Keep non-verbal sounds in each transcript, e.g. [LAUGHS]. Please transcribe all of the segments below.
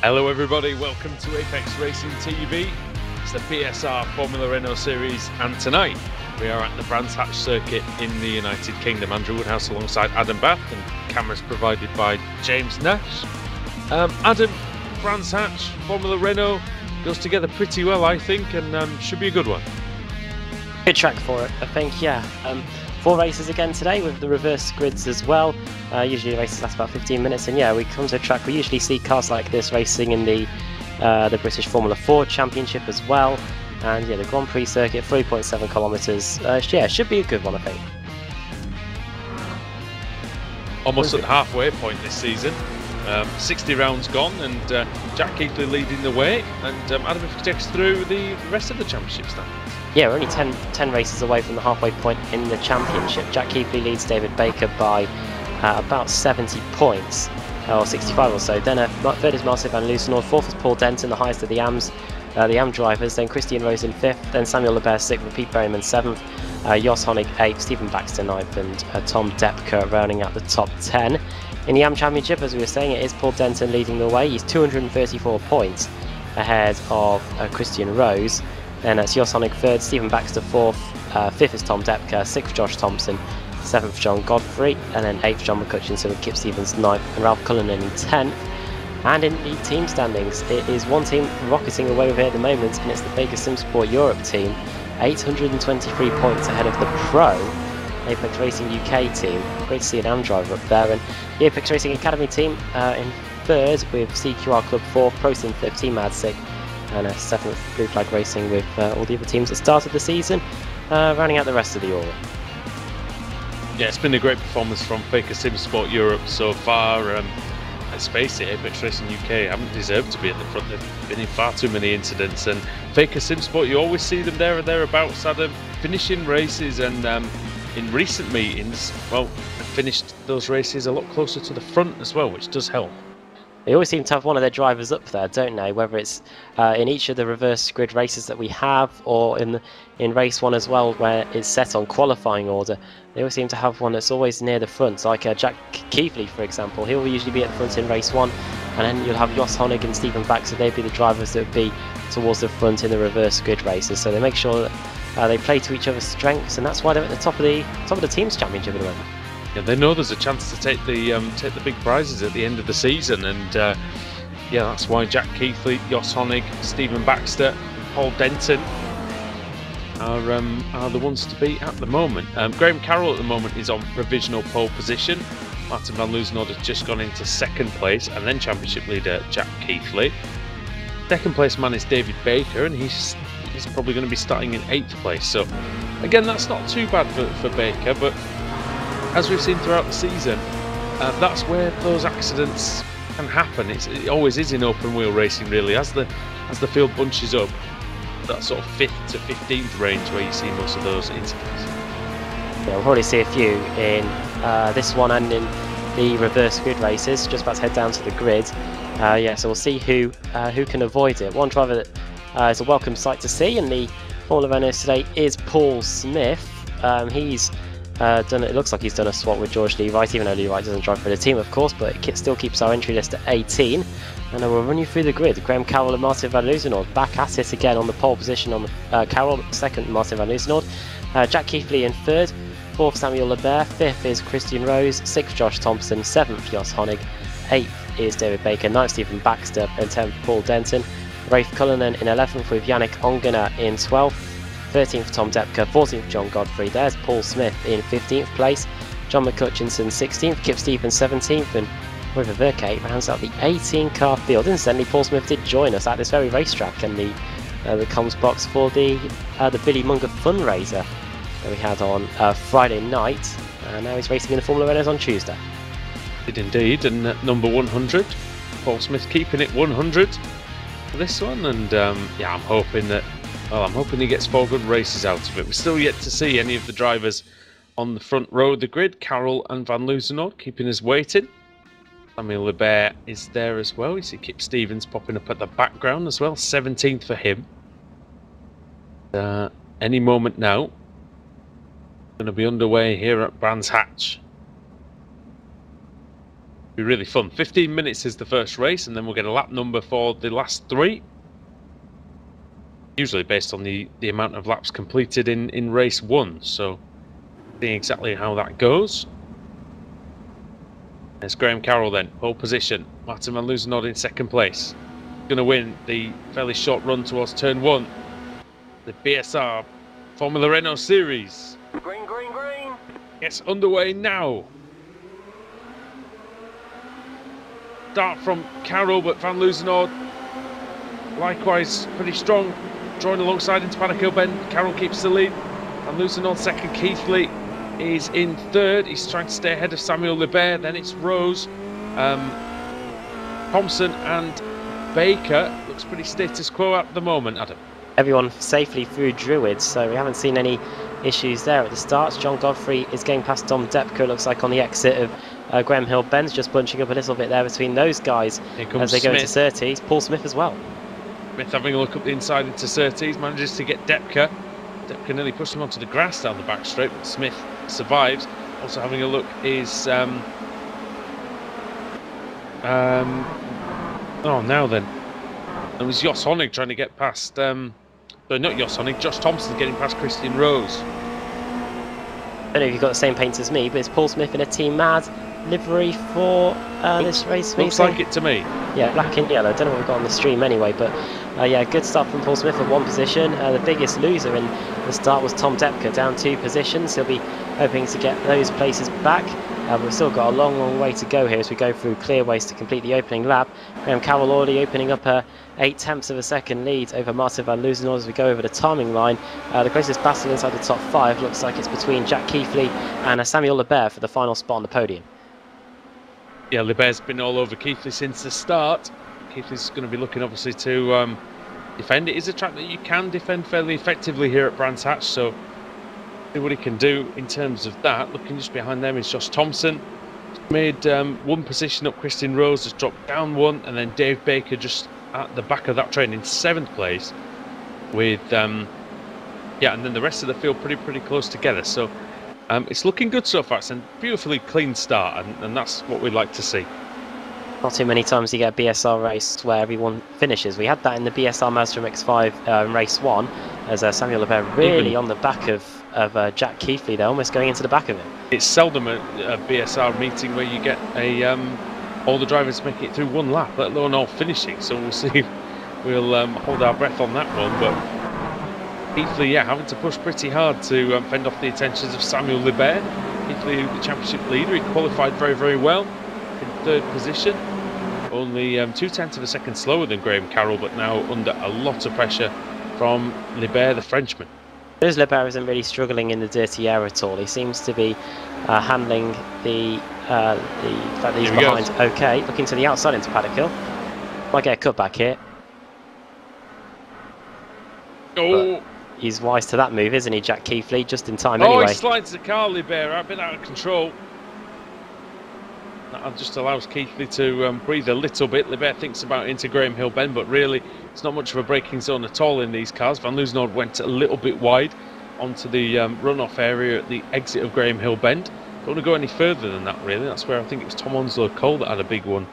Hello, everybody. Welcome to Apex Racing TV. It's the BSR Formula Renault Series, and tonight we are at the Brands Hatch circuit in the United Kingdom. Andrew Woodhouse alongside Adam Bath, and cameras provided by James Nash. Um, Adam, Brands Hatch, Formula Renault goes together pretty well, I think, and um, should be a good one. Good track for it, I think, yeah. Um, four races again today with the reverse grids as well. Uh, usually races last about 15 minutes, and yeah, we come to a track we usually see cars like this racing in the uh, the British Formula 4 Championship as well. And yeah, the Grand Prix circuit, 3.7 kilometres. Uh, yeah, should be a good one, I think. Almost at the halfway point this season. Um, 60 rounds gone, and uh, Jack Keighley leading the way. And um, Adam, if you take us through the rest of the championship standings. Yeah, we're only 10, 10 races away from the halfway point in the championship. Jack Keighley leads David Baker by uh, about 70 points, or 65 or so. Then uh, third is Marcel van Loosenord, fourth is Paul Denton, the highest of the AMs, uh, the AM drivers. Then Christian Rose in fifth, then Samuel Lebert sixth, Pete Berryman seventh, uh, Jos Honig eighth, Stephen Baxter ninth, and uh, Tom Depker rounding out the top 10. In the AM Championship, as we were saying, it is Paul Denton leading the way. He's 234 points ahead of uh, Christian Rose. Then that's Jos Honig third, Stephen Baxter fourth, uh, fifth is Tom Depker, sixth Josh Thompson, seventh John Godfrey, and then eighth John McCutcheon with Kip Stevens ninth, and Ralph Cullinan in tenth. And in the team standings, it is one team rocketing away with it at the moment, and it's the Baker Simsport Europe team, 823 points ahead of the Pro Apex Racing UK team. Great to see an AM driver up there, and the Apex Racing Academy team uh, in third with CQR Club 4, ProSim 5th, Team Adsic, and a seventh Blue Flag Racing with uh, all the other teams that started the season, uh, rounding out the rest of the order. Yeah, it's been a great performance from Baker Simsport Europe so far. Um, let's face it, Apex Racing UK haven't deserved to be at the front. They've been in far too many incidents. And Baker Simsport, you always see them there or thereabouts, Adam, finishing races. And um, in recent meetings, well, finished those races a lot closer to the front as well, which does help. They always seem to have one of their drivers up there, don't they? Whether it's uh, in each of the reverse grid races that we have, or in in race one as well, where it's set on qualifying order. They always seem to have one that's always near the front, like uh, Jack Keighley, for example. He'll usually be at the front in race one, and then you'll have Jos Honig and Stephen Baxter. They'd be the drivers that would be towards the front in the reverse grid races. So they make sure that uh, they play to each other's strengths, and that's why they're at the top of the top of the teams championship at the moment. Yeah, they know there's a chance to take the um, take the big prizes at the end of the season, and uh, yeah, that's why Jack Keighley, Jos Honig, Stephen Baxter, Paul Denton are um, are the ones to beat at the moment. Um, Graham Carroll at the moment is on provisional pole position. Martin van Loosenord has just gone into second place, and then championship leader Jack Keithley. Second place man is David Baker, and he's he's probably going to be starting in eighth place. So again, that's not too bad for, for Baker, but as we've seen throughout the season, uh, that's where those accidents can happen. It's, it always is in open wheel racing, really. As the as the field bunches up, that sort of fifth to fifteenth range where you see most of those incidents. Yeah, we'll probably see a few in uh, this one and in the reverse grid races. Just about to head down to the grid. Uh, yeah, so we'll see who uh, who can avoid it. One driver that uh, is a welcome sight to see in the Formula Renault today is Paul Smith. Um, he's uh, done, it looks like he's done a swap with George Lee Wright, even though Lee Wright doesn't drive for the team, of course, but it still keeps our entry list at 18. And I will run you through the grid. Graham Carroll and Martin Van Loosenord back at it again on the pole position on uh, Carroll, second Martin Van Loosenord. Uh, Jack Keighley in third, fourth Samuel Lebert, fifth is Christian Rose, sixth Josh Thompson, seventh Jos Honig, eighth is David Baker, ninth Stephen Baxter, and tenth Paul Denton. Rafe Cullinan in 11th with Yannick Ongena in 12th. 13th Tom Depker, 14th John Godfrey. There's Paul Smith in 15th place. John McCutchinson 16th, Kip Stevens 17th, and River Verkate rounds out the 18 car field. Incidentally, Paul Smith did join us at this very racetrack and the uh, the comms box for the uh, the Billy Munger fundraiser that we had on uh, Friday night. And now he's racing in the Formula Renault on Tuesday. Did indeed, and at number 100, Paul Smith keeping it 100 for this one, and um, yeah, I'm hoping that well, I'm hoping he gets four good races out of it. We're still yet to see any of the drivers on the front row of the grid. Carroll and Van Loosenord keeping us waiting. Samuel Lebert is there as well. You see Kip Stevens popping up at the background as well. 17th for him. Uh, any moment now. Going to be underway here at Brands Hatch. Be really fun. 15 minutes is the first race, and then we'll get a lap number for the last three. Usually based on the, the amount of laps completed in, in race one, so seeing exactly how that goes. There's Graham Carroll then, pole position. Martin van Loozenhout in second place. Going to win the fairly short run towards turn one. The BSR Formula Renault Series. Green, green, green. It's underway now. Start from Carroll, but Van Loozenhout likewise pretty strong. Drawing alongside into Hill Bend. Carroll keeps the lead. And losing on second. Keithley is in third. He's trying to stay ahead of Samuel Liebert. Then it's Rose, um, Thompson, and Baker. Looks pretty status quo at the moment, Adam. Everyone safely through Druids, so we haven't seen any issues there at the start. John Godfrey is getting past Tom Depker, looks like on the exit of uh, Graham Hill. Ben's just bunching up a little bit there between those guys as they go into Surtees. Paul Smith as well. Smith having a look up the inside into Surtees, manages to get Depka. Depka nearly pushed him onto the grass down the back straight, but Smith survives. Also having a look is um, um, oh now then it was Jos Honig trying to get past um, no not Jos Honig, Josh Thompson getting past Christian Rose. I don't know if you've got the same paint as me, but it's Paul Smith in a Team Mad livery for uh, this race. Looks like it to me. Yeah, black and yellow. I Don't know what we've got on the stream anyway, but uh, yeah, good start from Paul Smith at one position. Uh, the biggest loser in the start was Tom Depka, down two positions. He'll be hoping to get those places back. Uh, we've still got a long, long way to go here as we go through clearways to complete the opening lap. Graham Carroll already opening up a eight tenths of a second lead over Martin van Loozenhout as we go over the timing line. Uh, the closest battle inside the top five looks like it's between Jack Keithley and uh, Samuel Liebert for the final spot on the podium. Yeah, Liebert's been all over Keithley since the start. Keithley's going to be looking obviously to um, defend. It is a track that you can defend fairly effectively here at Brands Hatch, so see what he can do in terms of that. Looking just behind them is Josh Thompson. Made um, one position up, Christian Rose has dropped down one, and then Dave Baker just at the back of that train in seventh place with um, yeah, and then the rest of the field pretty pretty close together. So um, it's looking good so far. It's a beautifully clean start, and, and that's what we'd like to see. Not too many times you get a BSR race where everyone finishes. We had that in the BSR Mazda MX-5 um, race one, as uh, Samuel Liebert really Even, on the back of, of uh, Jack Keithley there, almost going into the back of him. It's seldom a, a BSR meeting where you get a um, all the drivers making it through one lap, let alone all finishing. So we'll [LAUGHS] see. We'll um, hold our breath on that one, but Keithley, yeah, having to push pretty hard to um, fend off the attentions of Samuel Liebert. Keithley, the championship leader, he qualified very, very well in third position. Only um, two tenths of a second slower than Graham Carroll, but now under a lot of pressure from Liebert, the Frenchman. Liz Liebert isn't really struggling in the dirty air at all. He seems to be uh, handling the uh, the fact that he's behind. Okay, looking to the outside into Paddock Hill. Might get a cut back here. Oh. He's wise to that move, isn't he, Jack Keithley? Just in time oh, anyway. Oh, he slides the car, Liebert, a bit out of control. That just allows Keithley to um, breathe a little bit. Liebert thinks about into Graham Hill Bend, but really it's not much of a braking zone at all in these cars. Van Loozenhout went a little bit wide onto the um, runoff area at the exit of Graham Hill Bend. Don't want to go any further than that, really. That's where I think it was Tom Onslow Cole that had a big one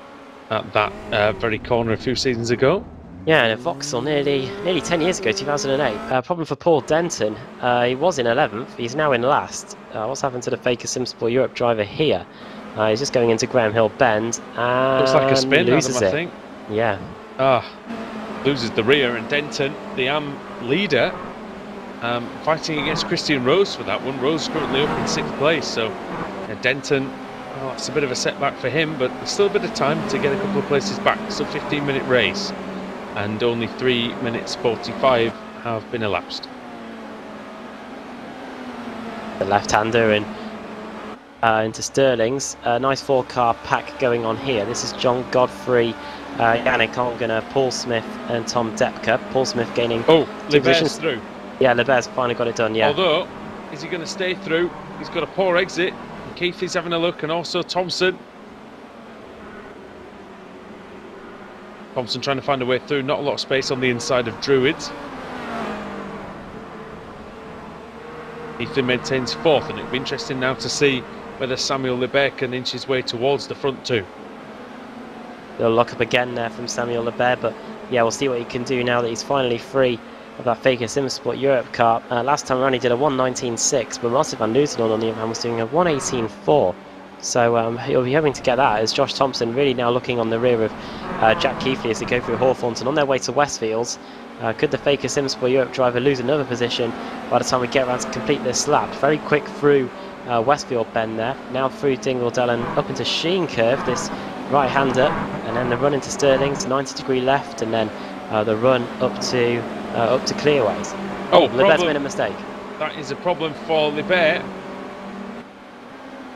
at that uh, very corner a few seasons ago. Yeah, and a Vauxhall nearly nearly 10 years ago, 2008. Uh, problem for Paul Denton. Uh, he was in 11th. He's now in last. Uh, what's happened to the Baker Simsport Europe driver here? Uh, he's just going into Graham Hill Bend and looks like a spin. Loses. I think. Yeah. Ah, loses the rear, and Denton, the AM leader, um, fighting against Christian Rose for that one. Rose currently up in sixth place, so Denton. Well, that's a bit of a setback for him, but still a bit of time to get a couple of places back. Still 15 minute race and only 3 minutes 45 have been elapsed. The left-hander in uh, into Stirling's. A nice four-car pack going on here. This is John Godfrey, uh, Yannick Ongena, Paul Smith and Tom Depka. Paul Smith gaining Oh, Liebert's through. Yeah, Liebert's finally got it done, yeah. Although, is he going to stay through? He's got a poor exit. Keith is having a look and also Thompson. Thompson trying to find a way through, not a lot of space on the inside of Druids. Ethan maintains fourth, and it'll be interesting now to see whether Samuel Liebert can inch his way towards the front two. They'll lock up again there from Samuel Lebert, but yeah, we'll see what he can do now that he's finally free of that Baker Simsport Europe car. Uh, last time around he did a 119.6, but Martin van Loozenhoorn on the other hand was doing a 118.4. So um, he'll be hoping to get that as Josh Thompson really now looking on the rear of uh, Jack Keighley as they go through Hawthornton on their way to Westfields. Uh, could the Baker Simsport Europe driver lose another position by the time we get around to complete this lap? Very quick through uh, Westfield bend there, now through Dingle Dell and up into Sheen Curve, this right hander, and then the run into Stirling to 90 degree left, and then uh, the run up to uh, up to Clearways. Oh, Lebert's made a mistake. That is a problem for Lebert.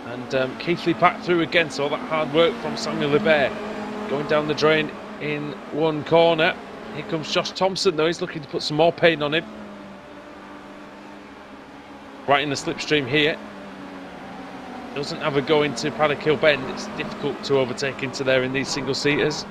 And um, Keithley back through again, so all that hard work from Samuel Lebert. Going down the drain in one corner. Here comes Josh Thompson, though. He's looking to put some more pain on him. Right in the slipstream here. Doesn't have a go into Paddock Hill Bend. It's difficult to overtake into there in these single seaters.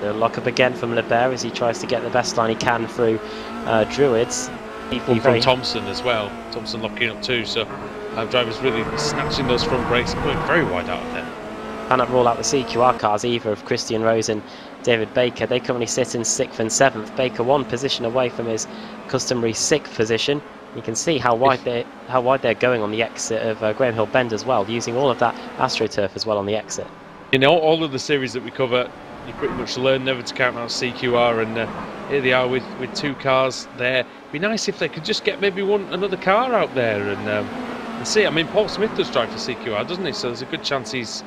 The lock up again from Lebert as he tries to get the best line he can through uh, Druids. From Thompson as well. Thompson locking up too, so uh, drivers really snatching those front brakes and going very wide out of there. Cannot rule out the CQR cars either of Christian Rose and David Baker. They currently sit in sixth and seventh. Baker one position away from his customary sixth position. You can see how wide they how wide they're going on the exit of uh, Graham Hill Bend as well, using all of that AstroTurf as well on the exit. In all, all of the series that we cover, you pretty much learn never to count out CQR, and uh, here they are with, with two cars there. Be nice if they could just get maybe one another car out there and, um, and see. I mean, Paul Smith does drive for CQR, doesn't he? So there's a good chance he's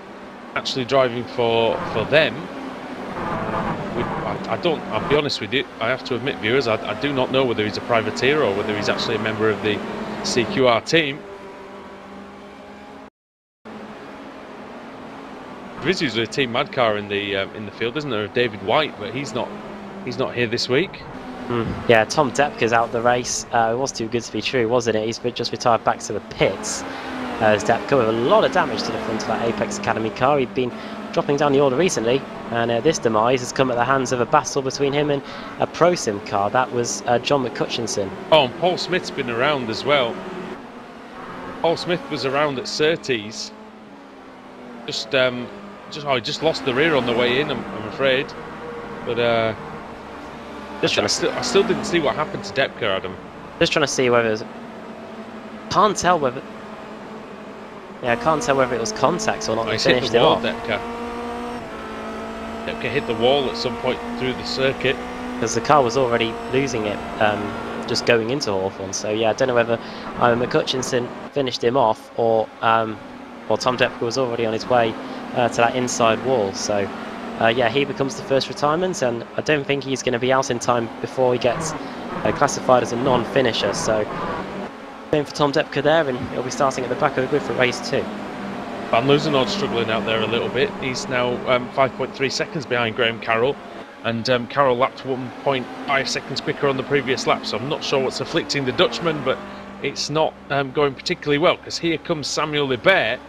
actually driving for for them. I, don't. I'll be honest with you. I have to admit, viewers, I, I do not know whether he's a privateer or whether he's actually a member of the CQR team. There is usually a Team Madcar in the um, in the field, isn't there? David White, but he's not he's not here this week. Mm. Yeah, Tom Depke's out the race. Uh, it was too good to be true, wasn't it? He's just retired back to the pits. Uh, as Depke with a lot of damage to the front of that Apex Academy car. He'd been dropping down the order recently, and uh, this demise has come at the hands of a battle between him and a ProSim car. That was uh, John McCutcheon. Oh, and Paul Smith's been around as well. Paul Smith was around at Surtees. Just um, just I just lost the rear on the way in. I'm, I'm afraid, but just I, I, still, I still didn't see what happened to Depke, Adam. Just trying to see whether can't tell whether yeah I can't tell whether it was contact or not. Oh, they finished hit the wall, Depke. Depke hit the wall at some point through the circuit because the car was already losing it. Um, just going into Hawthorn. So yeah, I don't know whether um, McCutchinson finished him off or um, or Tom Depke was already on his way uh, to that inside wall. So uh, yeah, he becomes the first retirement, and I don't think he's going to be out in time before he gets uh, classified as a non-finisher. So going for Tom Depke there, and he'll be starting at the back of the grid for race two. Van Loozenhoorn struggling out there a little bit. He's now um, 5.3 seconds behind Graham Carroll. And um, Carroll lapped 1.5 seconds quicker on the previous lap, so I'm not sure what's afflicting the Dutchman, but it's not um, going particularly well because here comes Samuel Lebert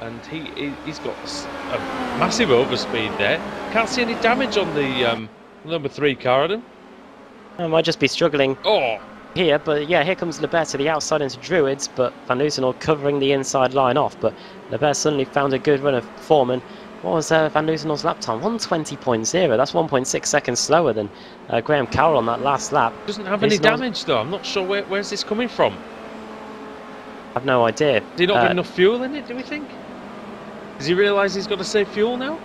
and he he's got a massive overspeed there. Can't see any damage on the um, number three car, Adam. I might just be struggling. Oh. Here, but yeah, here comes Lebert to the outside into Druids, but Van Loozenhoorn covering the inside line off. But Lebert suddenly found a good run of form, and what was uh, Van Loozenhoorn's lap time? 120.0. That's 1.6 seconds slower than uh, Graham Carroll on that last lap. Doesn't have any damage though. I'm not sure where, where's this coming from. I've no idea. Did he not uh, get enough fuel in it? Do we think? Does he realise he's got to save fuel now?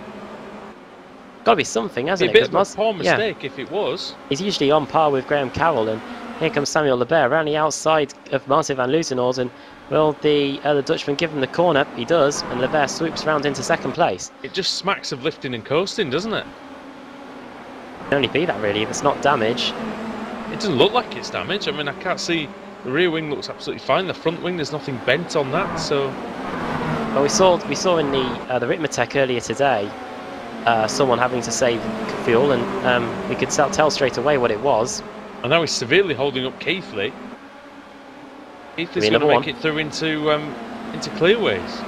Got to be something, hasn't It'd it? Be a bit of a poor mistake yeah. if it was. He's usually on par with Graham Carroll, and here comes Samuel Lebert around the outside of Martin van Loozenhoorn, and will the uh, Dutchman give him the corner? He does, and Lebert swoops round into second place. It just smacks of lifting and coasting, doesn't it? It can only be that really, if it's not damage. It doesn't look like it's damage. I mean, I can't see. The rear wing looks absolutely fine. The front wing, there's nothing bent on that, so well, we saw we saw in the uh, the Ritmatech earlier today uh, someone having to save fuel, and um, we could tell straight away what it was. And now he's severely holding up Keithley. Keithley's going to make one. it through into um, into clearways.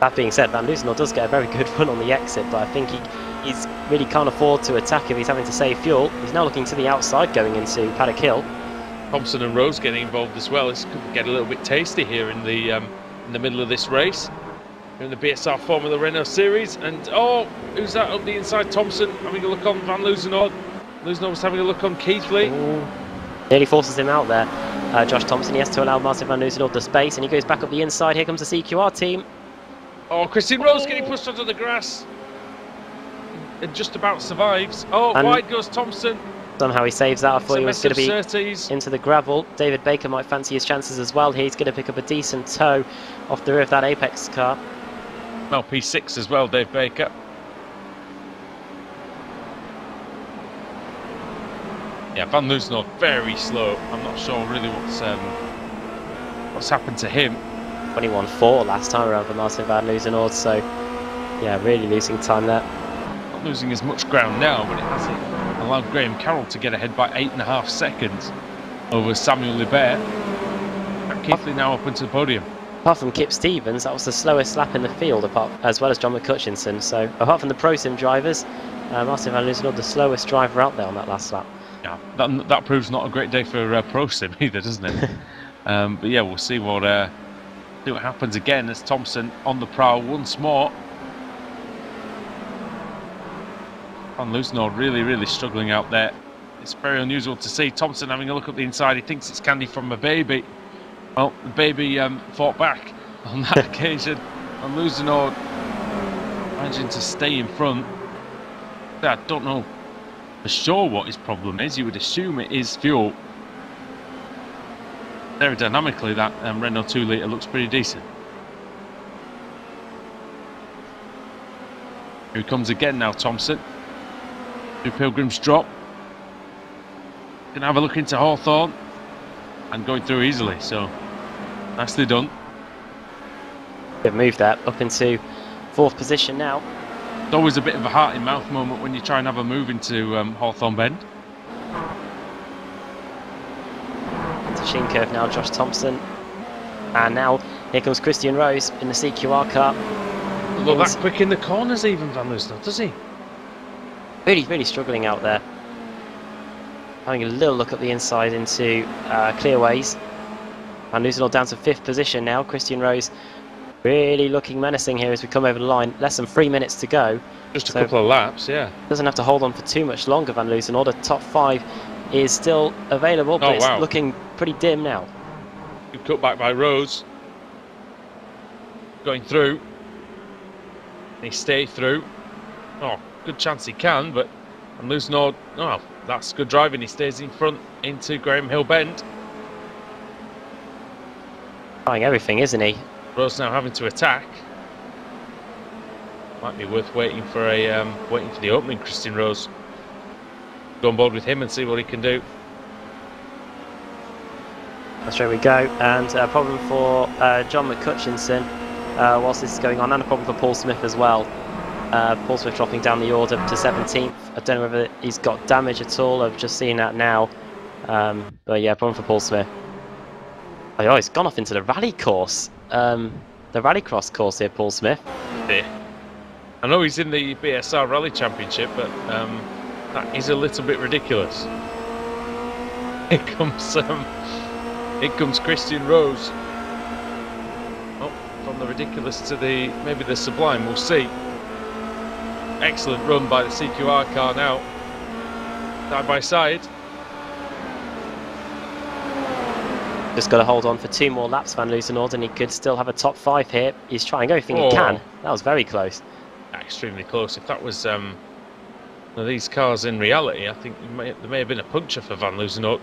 That being said, Van Loozenhoorn does get a very good run on the exit, but I think he he's really can't afford to attack if he's having to save fuel. He's now looking to the outside going into Paddock Hill. Thompson and Rose getting involved as well. This could get a little bit tasty here in the um, in the middle of this race. in the BSR Formula Renault Series. And oh, who's that up the inside? Thompson having a look on Van Loosenhoorn. Loosenhoorn was having a look on Keithley. Ooh. Nearly forces him out there. Uh, Josh Thompson, he has to allow Martin Van Loosenhoorn the space, and he goes back up the inside. Here comes the CQR team. Oh, Christian Rose oh. getting pushed onto the grass. It just about survives. Oh, and wide goes Thompson. Somehow he saves that. I thought he was going to be Surtees. into the gravel. David Baker might fancy his chances as well. He's going to pick up a decent toe off the rear of that Apex car. Well, P6 as well, Dave Baker. Yeah, Van Loosenhoorn very slow. I'm not sure really what's um, what's happened to him. 21-4 last time around for Martin Van Loosenhoorn, so yeah, really losing time there. Not losing as much ground now, but it has allowed Graham Carroll to get ahead by eight and a half seconds over Samuel Libert. And Keithley now up into the podium apart from Kip Stevens, that was the slowest lap in the field, apart as well as John McCutcheon. So apart from the Pro Sim drivers, uh, Martin Van Loosenhoorn, the slowest driver out there on that last lap. Yeah, that, that proves not a great day for uh, Pro Sim [LAUGHS] either, doesn't it? [LAUGHS] um, but yeah, we'll see what uh, see what happens again as Thompson on the prowl once more. Van Loosenhoorn really, really struggling out there. It's very unusual to see Thompson having a look at the inside. He thinks it's candy from a baby. Well, the baby um, fought back [LAUGHS] on that occasion and Loosenhoorn managing to stay in front. I don't know for sure what his problem is. You would assume it is fuel. Aerodynamically, that um, Renault 2 litre looks pretty decent. Here he comes again now, Thompson. Two Pilgrims drop. Gonna have a look into Hawthorn and going through easily, so Nicely done. Good move that up into fourth position now. It's always a bit of a heart in mouth moment when you try and have a move into um, Hawthorn Bend. To Sheen curve now, Josh Thompson. And now here comes Christian Rose in the CQR car. Look that quick in the corners even Van Loosenhoorn, does he? Really, really struggling out there. Having a little look at the inside into uh, Clearways. Van Loosenhoorn down to fifth position now. Christian Rose really looking menacing here as we come over the line. Less than three minutes to go. Just a so couple of laps, yeah. Doesn't have to hold on for too much longer, Van Loosenhoorn. The top five is still available, but oh, wow. it's looking pretty dim now. Good cut back by Rose. Going through. He stay through. Oh, good chance he can, but Van Loosenhoorn, oh, that's good driving. He stays in front into Graham Hill Bend. Trying everything, isn't he? Rose now having to attack. Might be worth waiting for a um, waiting for the opening. Christian Rose. Go on board with him and see what he can do. That's where we go. And a problem for uh, John McCutcheon uh, whilst this is going on, and a problem for Paul Smith as well. Uh, Paul Smith dropping down the order to 17th. I don't know whether he's got damage at all. I've just seen that now. Um, but yeah, problem for Paul Smith. Oh, he's gone off into the rally course. Um, the rallycross course here, Paul Smith. Yeah. I know he's in the BSR Rally Championship, but um, that is a little bit ridiculous. [LAUGHS] Here comes um, here comes Christian Rose. Oh, from the ridiculous to the maybe the sublime. We'll see. Excellent run by the CQR car now. Side by side. Just got to hold on for two more laps, Van Loosenhoorn, and he could still have a top five here. He's trying everything oh. he can. That was very close. Extremely close. If that was um, one of these cars in reality, I think may, there may have been a puncture for Van Loosenhoorn.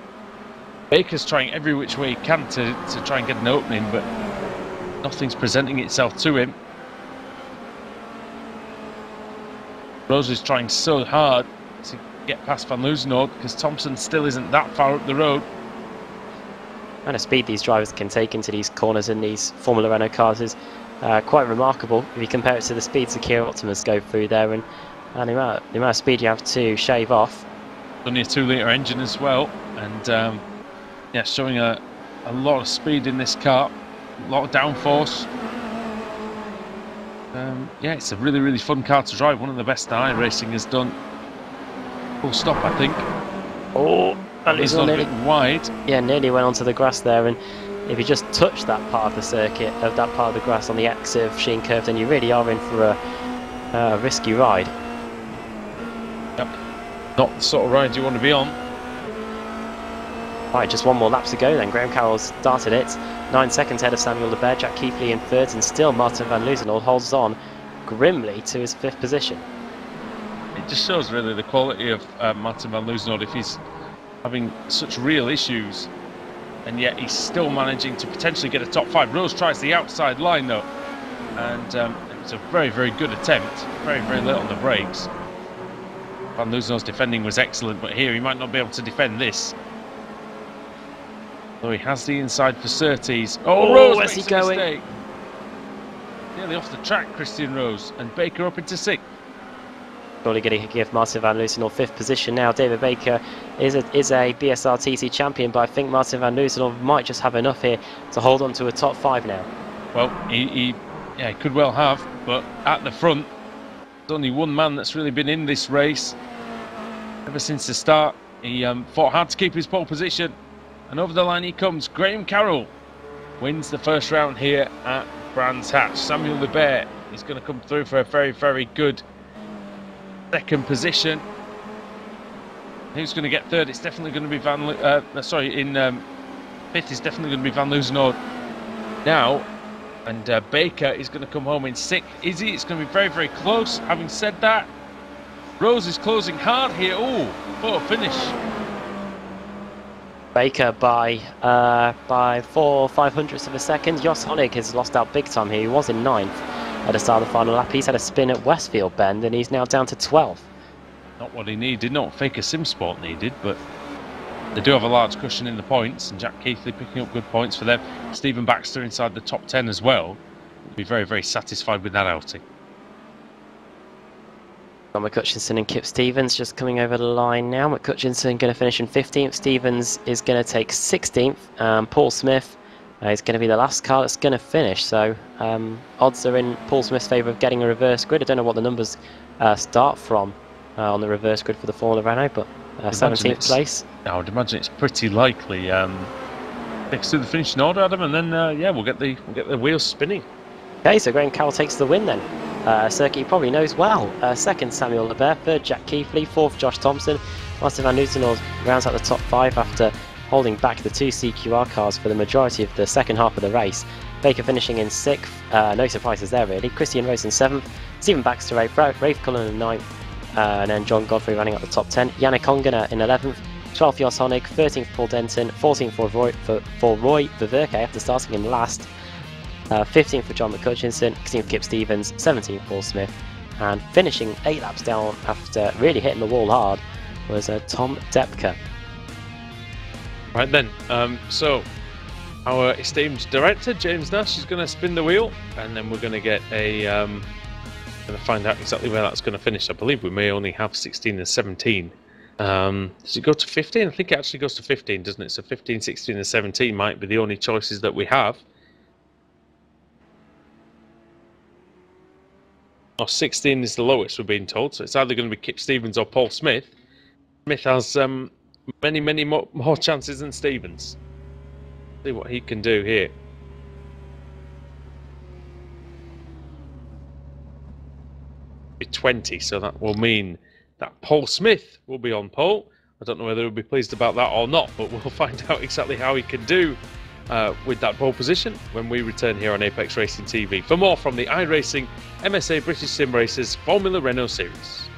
Baker's trying every which way he can to, to try and get an opening, but nothing's presenting itself to him. Rose is trying so hard to get past Van Loosenhoorn because Thompson still isn't that far up the road amount of speed these drivers can take into these corners in these Formula Renault cars is uh, quite remarkable if you compare it to the speeds the Kia Optimas go through there and, and the, amount, the amount of speed you have to shave off. Only a 2 litre engine as well and um, yeah showing a, a lot of speed in this car, a lot of downforce. Um, yeah, it's a really, really fun car to drive. One of the best that iRacing has done. Full stop, I think. Oh, and he's a little bit wide. Yeah, nearly went onto the grass there, and if you just touch that part of the circuit, of that part of the grass on the exit of Sheen Curve, then you really are in for a, a risky ride. Yep. Not the sort of ride you want to be on. Right, just one more lap to go then. Graham Carroll started it. Nine seconds ahead of Samuel Lebert, Jack Keighley in third, and still Martin van Loozenholt holds on grimly to his fifth position. It just shows really the quality of uh, Martin van Loozenholt if he's having such real issues and yet he's still managing to potentially get a top five. Rose tries the outside line though and um, it was a very very good attempt, very very little on the brakes. Van Loozenholt's defending was excellent but here he might not be able to defend this. Though he has the inside for Surtees. Oh, Oh, Rose where's he a going? mistake. Nearly off the track, Christian Rose, and Baker up into sixth. Surely going to give Martin van Loosenholt fifth position now. David Baker is a, is a BSRTC champion, but I think Martin van Loosenholt might just have enough here to hold on to a top five now. Well, he, he, yeah, he could well have, but at the front, there's only one man that's really been in this race ever since the start. He um, fought hard to keep his pole position, and over the line he comes. Graham Carroll wins the first round here at Brands Hatch. Samuel Lebert is going to come through for a very, very good second position. Who's going to get third? It's definitely going to be Van. Lu- Uh, sorry, in um, fifth is definitely going to be Van Loosenholt now. And uh, Baker is going to come home in sixth. Is he? It's going to be very, very close. Having said that, Rose is closing hard here. Oh, photo finish. Baker by uh, by four five hundredths of a second. Jos Honig has lost out big time here. He was in ninth at the start of the final lap. He's had a spin at Westfield Bend and he's now down to 12th. Not what he needed, not Baker Simsport needed, but they do have a large cushion in the points, and Jack Keithley picking up good points for them. Stephen Baxter inside the top 10 as well. Be very, very satisfied with that outing. John McCutchinson and Kip Stevens just coming over the line now. McCutchinson going to finish in 15th. Stevens is going to take 16th. Um, Paul Smith uh, is going to be the last car that's going to finish. So um, odds are in Paul Smith's favour of getting a reverse grid. I don't know what the numbers uh, start from uh, on the reverse grid for the Formula Renault, but uh, Imagine 17th place. I would imagine it's pretty likely. Um, next to the finishing order, Adam, and then uh, yeah, we'll get the we'll get the wheels spinning. Okay, so Graham Carroll takes the win then. Uh, circuit he probably knows well. Uh, second, Samuel Lebert. Third, Jack Keighley. Fourth, Josh Thompson. Martin van Newton rounds out the top five after holding back the two CQR cars for the majority of the second half of the race. Baker finishing in sixth. Uh, no surprises there, really. Christian Rose in seventh. Stephen Baxter eighth. Rafe Cullen in ninth. Uh, and then John Godfrey running up the top 10. Yannick Ongena in 11th. 12th, Jos Honig. 13th, Paul Denton. 14th for Roy, for, for Roy Viverke after starting in last. Uh, 15th for John McCutchinson, 16th Kip Stevens, 17th Paul Smith, and finishing eight laps down after really hitting the wall hard was uh, Tom Depker. Right then, um, so our esteemed director James Nash is going to spin the wheel, and then we're going to get a um, going to find out exactly where that's going to finish. I believe we may only have 16 and 17. Um, does it go to 15? I think it actually goes to 15, doesn't it? So 15, 16, and 17 might be the only choices that we have. Or 16 is the lowest, we're being told. So it's either going to be Kip Stevens or Paul Smith. Smith has um, many, many more, more chances than Stevens. See what he can do here. Be 20, so that will mean that Paul Smith will be on pole. I don't know whether he'll be pleased about that or not, but [LAUGHS] we'll find out exactly how he can do uh, with that pole position when we return here on Apex Racing TV. For more from the iRacing MSA British Sim Racers Formula Renault Series.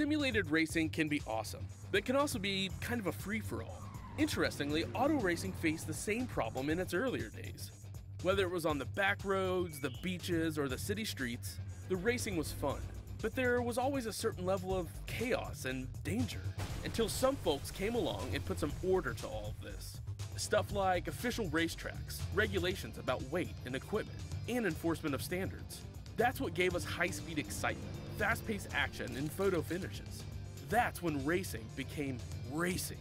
Simulated racing can be awesome, but can also be kind of a free for all. Interestingly, auto racing faced the same problem in its earlier days. Whether it was on the back roads, the beaches, or the city streets, the racing was fun. But there was always a certain level of chaos and danger, until some folks came along and put some order to all of this. Stuff like official racetracks, regulations about weight and equipment, and enforcement of standards. That's what gave us high speed excitement, fast paced action, and photo finishes. That's when racing became racing.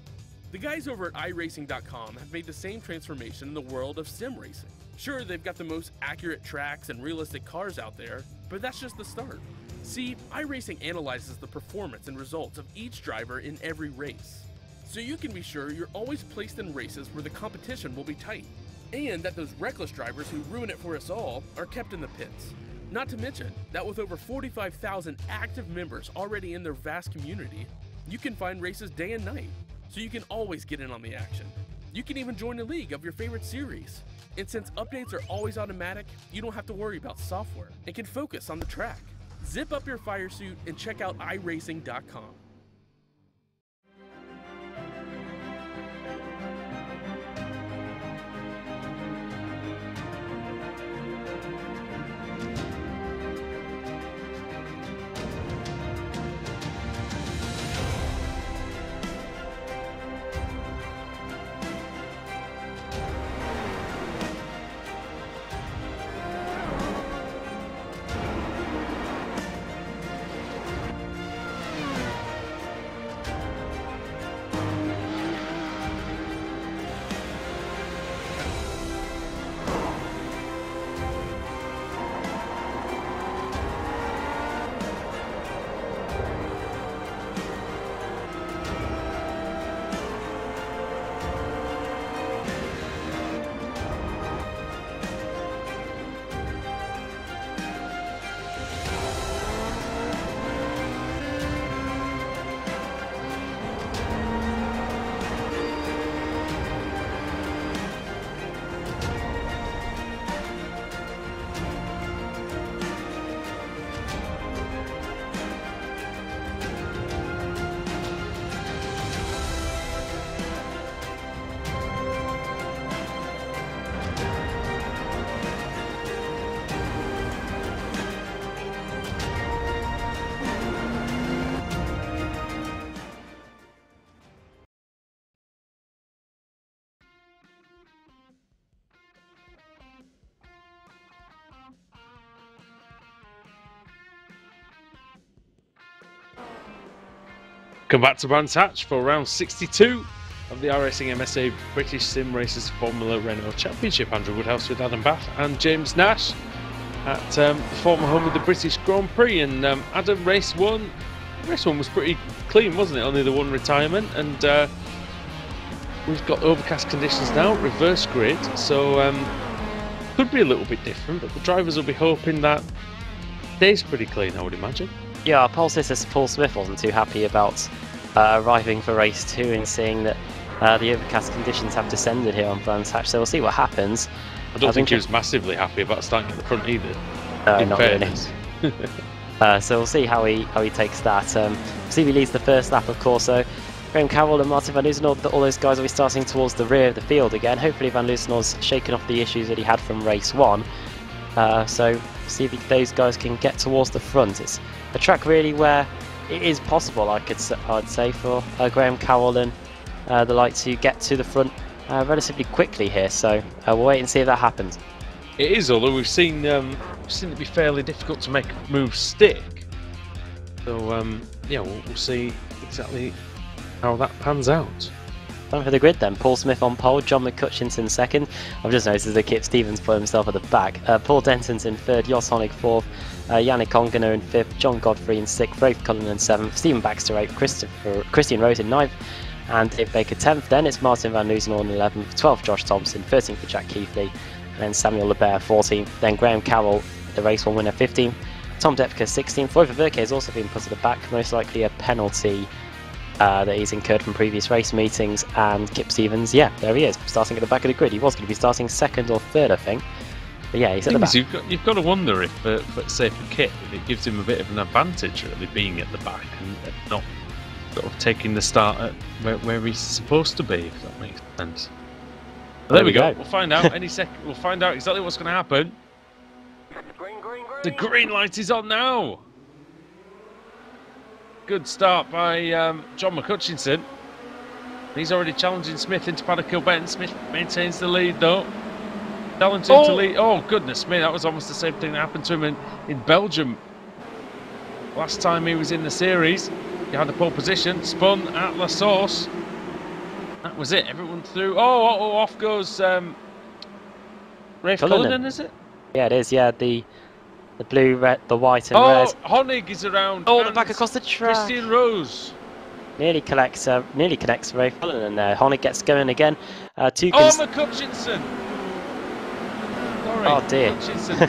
The guys over at iRacing.com have made the same transformation in the world of sim racing. Sure, they've got the most accurate tracks and realistic cars out there, but that's just the start. See, iRacing analyzes the performance and results of each driver in every race. So you can be sure you're always placed in races where the competition will be tight, and that those reckless drivers who ruin it for us all are kept in the pits. Not to mention that with over 45,000 active members already in their vast community, you can find races day and night so you can always get in on the action. You can even join a league of your favorite series. And since updates are always automatic, you don't have to worry about software and can focus on the track. Zip up your fire suit and check out iRacing.com. Come back to Brands Hatch for round 62 of the iRacing MSA British Sim Racers Formula Renault Championship. Andrew Woodhouse with Adam Bath and James Nash at um, the former home of the British Grand Prix. And um, Adam, race one, race one was pretty clean, wasn't it? Only the one retirement, and uh, we've got overcast conditions now, reverse grid, so um, could be a little bit different. But the drivers will be hoping that day's pretty clean, I would imagine. Yeah, our pole sitter Paul Smith wasn't too happy about uh, arriving for race two and seeing that uh, the overcast conditions have descended here on Brands Hatch. So we'll see what happens. I don't I think, think he was massively happy about starting at the front either. No, not fairness. really. [LAUGHS] uh, so we'll see how he how he takes that. Um, see if he leads the first lap, of course. So Graham Carroll and Martin Van Loozenhoorn, all those guys will be starting towards the rear of the field again. Hopefully Van Loozenhoorn's shaken off the issues that he had from race one. Uh, so see if those guys can get towards the front. It's a track really where it is possible, I could I'd say, for uh, Graham Carroll and uh, the like to get to the front uh, relatively quickly here. So uh, we'll wait and see if that happens. It is, although we've seen um, we've seen it be fairly difficult to make moves stick. So um, yeah, we'll, we'll see exactly how that pans out. Time for the grid then. Paul Smith on pole, John McCutcheon second. I've just noticed that Kip Stevens put himself at the back. Uh, Paul Denton's in third, Jos Honig fourth, uh, Yannick Ongena in fifth, John Godfrey in sixth, Rafe Cullen in seventh, Stephen Baxter eighth, Christopher, Christian Rose in ninth, and Dave Baker 10th. Then it's Martin Van Loozenhoorn 11th, 12th Josh Thompson, 13th for Jack Keithley, and then Samuel Lebert 14th. Then Graham Carroll, the race one winner 15th, Tom Depker 16th. Roy Verke has also been put at the back, most likely a penalty uh, that he's incurred from previous race meetings. And Kip Stevens, yeah, there he is, starting at the back of the grid. He was going to be starting second or third, I think. But yeah, he's at the back. you've got you've got to wonder if, uh, for say for Kit, if it gives him a bit of an advantage really being at the back and not sort of taking the start at where, where he's supposed to be, if that makes sense. But there, There we go. go. We'll find out any second. [LAUGHS] We'll find out exactly what's going to happen. The green light is on now. Good start by um, John McCutchinson. He's already challenging Smith into Paddock Hill Bend. Smith maintains the lead though. Challenging to Oh! lead. Oh goodness me, that was almost the same thing that happened to him in, in Belgium. Last time he was in the series, he had the pole position, spun at La Source. That was it. Everyone through. Oh, oh, oh off goes um, Rafe Cullinan. Is it? Yeah, it is. Yeah, the the blue, red, the white, and Oh, red. Honig is around. Oh, the and back across the track. Christian Rose. Nearly collects, uh, nearly connects Ray Cullinan there. Honig gets going again. Uh, two Oh, McCutchinson. Sorry, Oh, dear.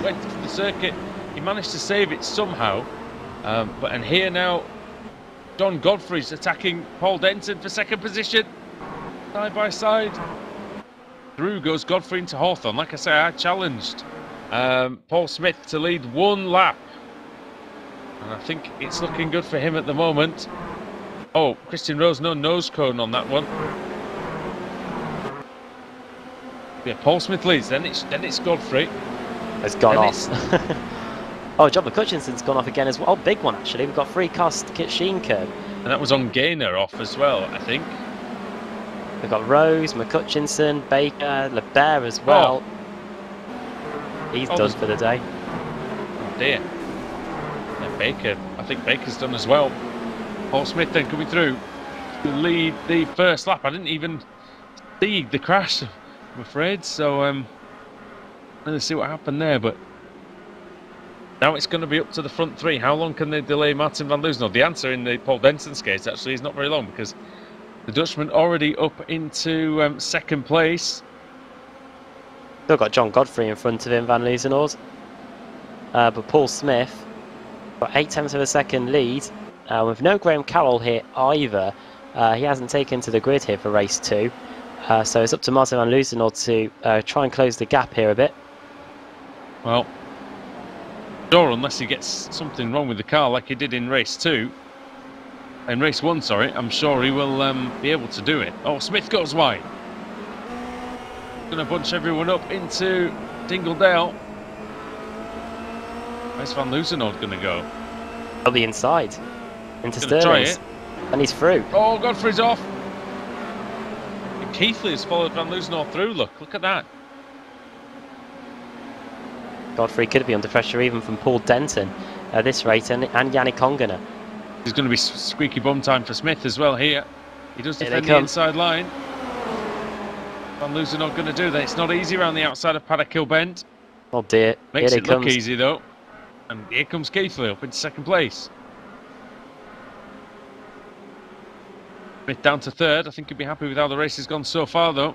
Went for the circuit. He managed to save it somehow. Um, but and here now, Don Godfrey's attacking Paul Denton for second position, side by side. Through goes Godfrey into Hawthorn. Like I say, I challenged um, Paul Smith to lead one lap, and I think it's looking good for him at the moment. Oh, Christian Rose, no nose cone on that one. Yeah, Paul Smith leads. Then it's then it's Godfrey. has gone and off. [LAUGHS] oh, John McCutcheon's gone off again as well. Oh, big one actually. We've got three cast Sheene Curve. And that was on Gainer off as well, I think. We've got Rose, McCutcheon, Baker, LeBear as well. He's Oh, done for the day. Oh dear. Yeah, Baker. I think Baker's done as well. Paul Smith then coming through to lead the first lap. I didn't even see the crash, I'm afraid. So um, let's see what happened there. But now it's going to be up to the front three. How long can they delay Martin van Loosenholt? The answer in the Paul Denton's case actually is not very long because the Dutchman already up into um, second place. Still got John Godfrey in front of him, Van Loosenhoort. Uh, but Paul Smith got eight tenths of a second lead. Uh, with no Graham Carroll here either. Uh, he hasn't taken to the grid here for race two. Uh, so it's up to Martin Van Loosenhoort to uh, try and close the gap here a bit. Well, sure, unless he gets something wrong with the car like he did in race two. In race one, sorry, I'm sure he will um, be able to do it. Oh, Smith goes wide. Going to bunch everyone up into Dingle Dell. Where's Van Loosenholt going to go? On the inside. Into Gonna try Stirling's. it. And he's through. Oh, Godfrey's off. Keithley has followed Van Loosenholt through. Look, look at that. Godfrey could be under pressure even from Paul Denton at this rate and, and Yannick Ongena. There's going to be squeaky bum time for Smith as well here. He does defend the inside line. Van not going to do that. It's not easy around the outside of Paddock Hill Bend. Oh dear. Makes here it look comes. easy though. And here comes Keithley up into second place. Smith down to third. I think he'd be happy with how the race has gone so far though.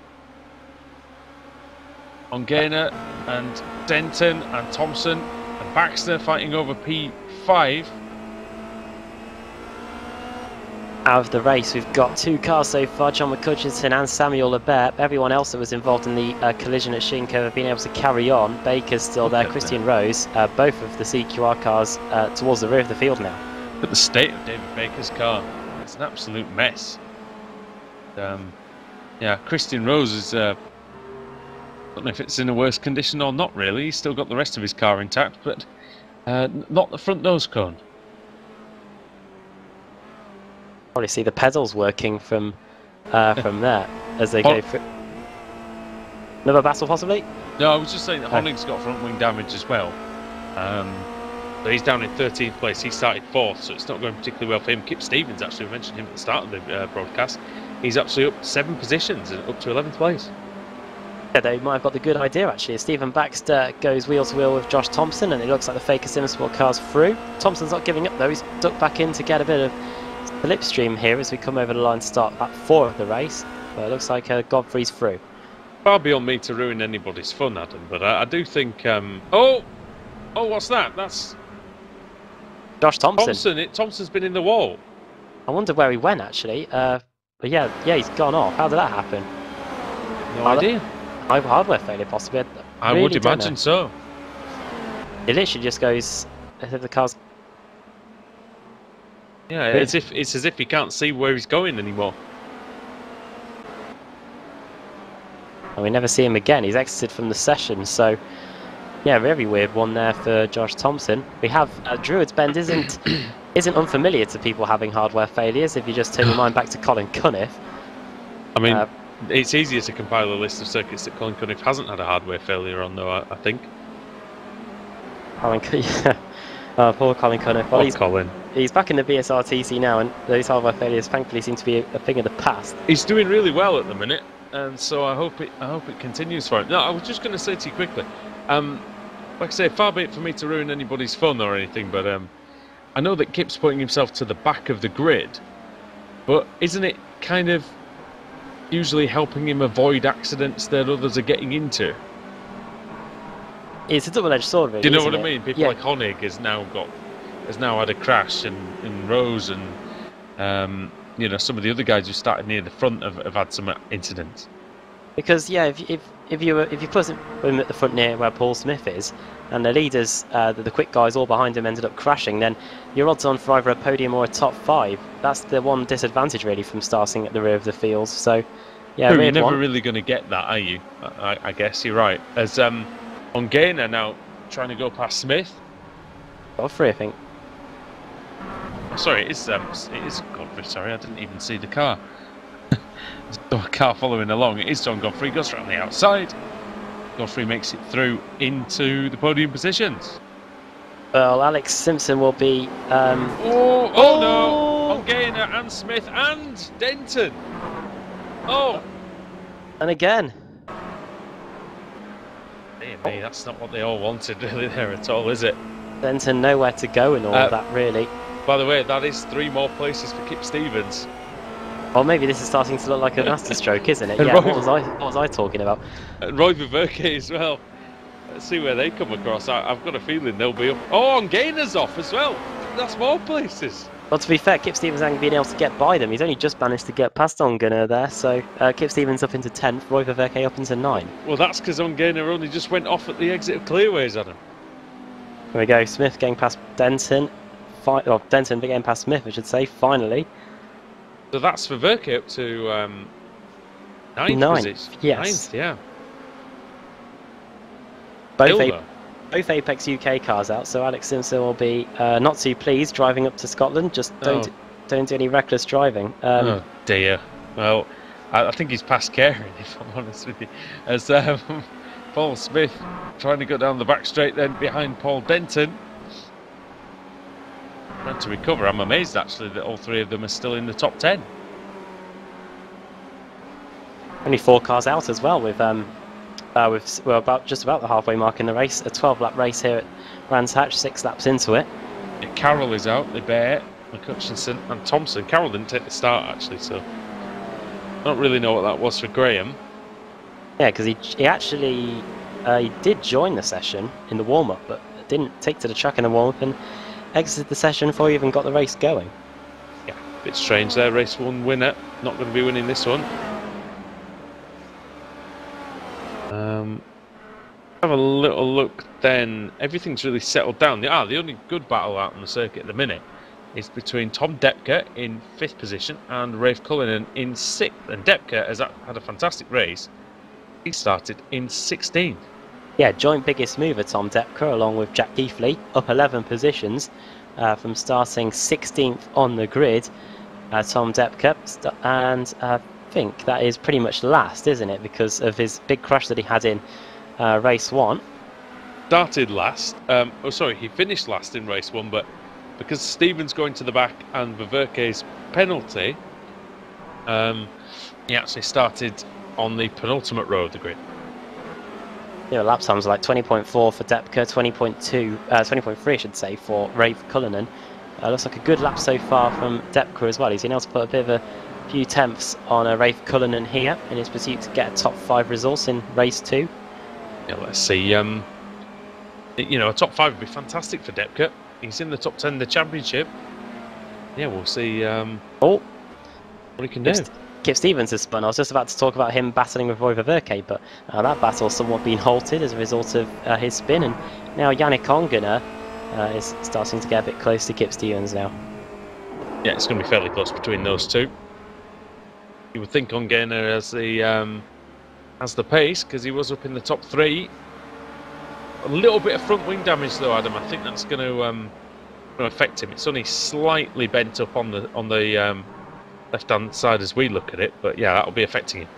Ongena and Denton and Thompson and Baxter fighting over P5. Out of the race, we've got two cars so far, John McCutcheon and Samuel Lebert. Everyone else that was involved in the uh, collision at Shinko have been able to carry on. Baker's still there, Christian Rose. Uh, both of the CQR cars uh, towards the rear of the field now. At the state of David Baker's car, an absolute mess. Um, yeah, Christian Rose is. Uh, don't know if it's in a worse condition or not. Really, he's still got the rest of his car intact, but uh, not the front nose cone. Probably see the pedals working from uh, from there as they Oh. go through. Another battle possibly? No, I was just saying that Oh. Honig's got front wing damage as well. Um, so he's down in 13th place. He started fourth, so it's not going particularly well for him. Kip Stevens actually we mentioned him at the start of the uh, broadcast. He's actually up seven positions and up to 11th place. Yeah, they might have got the good idea actually. Stephen Baxter goes wheel to wheel with Josh Thompson, and it looks like the Baker Simsport car's through. Thompson's not giving up though, he's ducked back in to get a bit of the slipstream here as we come over the line to start at four of the race. But it looks like uh, Godfrey's through. Far beyond me to ruin anybody's fun, Adam, but I, I do think. Um, oh, oh, what's that? That's Josh Thompson. Thompson. It, Thompson's been in the wall. I wonder where he went actually. Uh, but yeah, yeah, he's gone off. How did that happen? No idea. High hardware failure possibly. I Really would don't know. imagine so. It literally just goes as if the car's. Yeah, as if it's as if he can't see where he's going anymore. And we never see him again. He's exited from the session, so yeah, very weird one there for Josh Thompson. We have uh, Druids Bend isn't [COUGHS] isn't unfamiliar to people having hardware failures. If you just turn your mind back to Colin Cunniff, I mean, Uh, it's easier to compile a list of circuits that Colin Cunniff hasn't had a hardware failure on, though. I, I think. Colin, Cun- [LAUGHS] yeah. oh, poor Colin Cunniff. Well, Oh, he's Colin. he's back in the BSRTC now, and those hardware failures thankfully seem to be a, a thing of the past. He's doing really well at the minute, and so I hope it. I hope it continues for him. No, I was just going to say to you quickly. Um, like I say, far be it for me to ruin anybody's fun or anything, but um, I know that Kip's putting himself to the back of the grid, but isn't it kind of usually helping him avoid accidents that others are getting into? It's a double-edged sword, really. Do you know what I mean? People yeah. like Honig has now got has now had a crash, and, and Rose and um, you know some of the other guys who started near the front have, have had some incidents. Because yeah, if if if you were- if you put him at the front near where Paul Smith is, and the leaders, uh, the, the quick guys all behind him ended up crashing, then your odds on for either a podium or a top five. That's the one disadvantage really from starting at the rear of the field. So yeah, you're never one. really going to get that, are you? I, I- guess you're right. As um, Ongena now trying to go past Smith. Godfrey, I think. Sorry, it is um, it is Godfrey. Sorry, I didn't even see the car. There's a car following along. It is John Godfrey. Goes around the outside. Godfrey makes it through into the podium positions. Well, Alex Simpson will be. Um, Oh, oh, no! Oh! Ongena and Smith and Denton. Oh, and again, dear me, that's not what they all wanted [LAUGHS] really there at all, is it? Denton nowhere to go and all Uh, that really. By the way, that is three more places for Kip Stevens. Or maybe this is starting to look like a masterstroke, isn't it? [LAUGHS] Yeah. Roy- What was I? What was I talking about? And Roy Viverke as well. Let's see where they come across. I, I've got a feeling they'll be up. Oh, and Gainer's off as well. That's more places. Well, to be fair, Kip Stevens hasn't been able to get by them. He's only just managed to get past Ongena there. So uh, Kip Stevens up into 10th, Roy Verveke up into 9. Well, that's because Ongena only just went off at the exit of Clearways, Adam. There we go. Smith getting past Denton. Fi- oh, Denton getting past Smith, I should say, finally. So that's Viverke up to um, ninth. Ninth, is it? yes. Ninth, yeah. Both, A- both Apex UK cars out, so Alex Simpson will be uh, not too pleased driving up to Scotland. Just don't Oh. don't do any reckless driving. Um, oh dear. Well, I, I think he's past caring, if I'm honest with you. As um, [LAUGHS] Paul Smith trying to go down the back straight then behind Paul Denton. To recover. I'm amazed actually that all three of them are still in the top ten. Only four cars out as well. With um, uh, with well about just about the halfway mark in the race. A 12 lap race here at Brands Hatch, six laps into it. Yeah, Carroll is out, the Bear, McCutchinson and Thompson. Carroll didn't take the start actually, so I don't really know what that was for Graham. Yeah, because he he actually uh, he did join the session in the warm up, but didn't take to the track in the warm up and exited the session before he even got the race going. Yeah, bit strange there. Race one winner, not going to be winning this one. Um, have a little look then. Everything's really settled down. The, ah, the only good battle out on the circuit at the minute is between Tom Depker in fifth position and Rafe Cullinan in sixth. And Depker has had had a fantastic race. He started in 16th. Yeah, joint biggest mover Tom Depker along with Jack Keithley up 11 positions uh, from starting 16th on the grid. Uh, Tom Depker and uh, I think that is pretty much last, isn't it? Because of his big crash that he had in uh, race one. started last. Um, oh, sorry, he finished last in race one, but because Stevens going to the back and Viverke's penalty, um, he actually started on the penultimate row of the grid. You know, lap times like 20.4 for Depka, 20.2, uh, 20.3 I should say for Rafe Cullinan. Uh, looks like a good lap so far from Depka as well. He's been able to put a bit of a few tenths on uh, Rafe Cullinan here in his pursuit to get a top five result in race two. Yeah, let's see. Um, you know, a top five would be fantastic for Depka. He's in the top ten of the championship. Yeah, we'll see um, Oh, what he can do. Kip, Stevens has spun. I was just about to talk about him battling with Roy Verke, but uh, that battle somewhat been halted as a result of uh, his spin, and now Yannick Ongena uh, is starting to get a bit close to Kip Stevens now. Yeah, it's going to be fairly close between those two. You would think Ongena has the um, has the pace because he was up in the top three. A little bit of front wing damage though, Adam. I think that's going to, um, affect him. It's only slightly bent up on the on the um, left hand side as we look at it, but yeah, that'll be affecting him.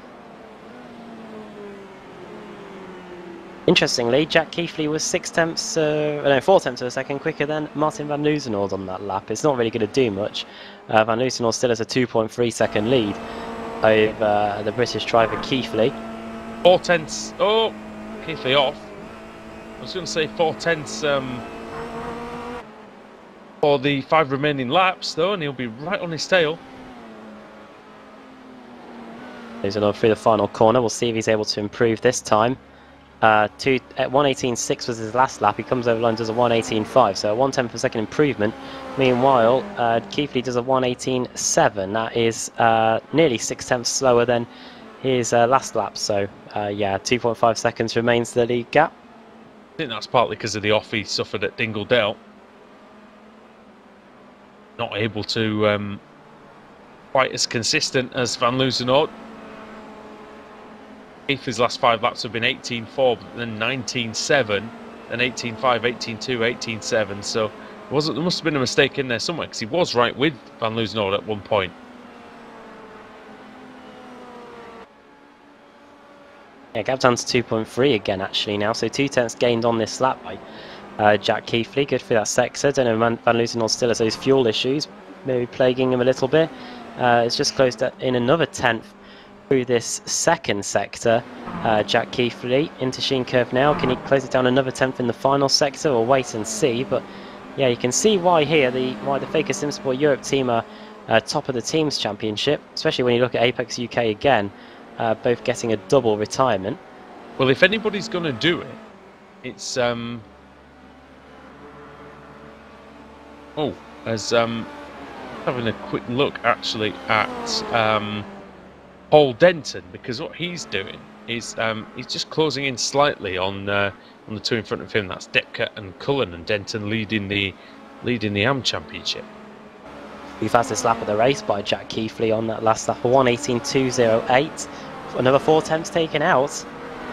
Interestingly, Jack Keighley was six tenths, uh, no, four tenths of a second quicker than Martin van Loozenhoorn on that lap. It's not really going to do much. Uh, van Loozenhoorn still has a 2.3 second lead over uh, the British driver Keighley. Four tenths. Oh, Keighley off. I was going to say four tenths um, for the five remaining laps, though, and he'll be right on his tail. He's on through the final corner. We'll see if he's able to improve this time. Uh, two, at 118.6 was his last lap. He comes over line, does a 118.5, so a one tenth per second improvement. Meanwhile, uh, Keighley does a 118.7. That is uh, nearly six tenths slower than his uh, last lap. So, uh, yeah, 2.5 seconds remains the lead gap. I think that's partly because of the off he suffered at Dingle Dell. Not able to um, quite as consistent as Van Loozenhoorn. If his last five laps have been 18.4, but then 19.7, then 18.5, 18.2, 18.7. So wasn't there must have been a mistake in there somewhere because he was right with Van Loozenhoorn at one point. Yeah, gap down to 2.3 again actually now, so two tenths gained on this lap by uh, Jack Keighley. Good for that sector. Don't know Van, Van still has those fuel issues, maybe plaguing him a little bit. Uh, it's just closed in another tenth through this second sector. Uh, Jack Keighley into Sheene Curve now. Can he close it down another tenth in the final sector? We'll wait and see. But yeah, you can see why here the why the Baker Simsport Europe team are uh, top of the teams championship, especially when you look at Apex UK again, uh, both getting a double retirement. Well, if anybody's going to do it, it's um. Oh, as um, having a quick look actually at um Paul Denton because what he's doing is um, he's just closing in slightly on uh, on the two in front of him. That's Depka and Cullen, and Denton leading the leading the AM Championship. We've had this lap of the race by Jack Keighley on that last lap, a 118.208. Another four attempts taken out.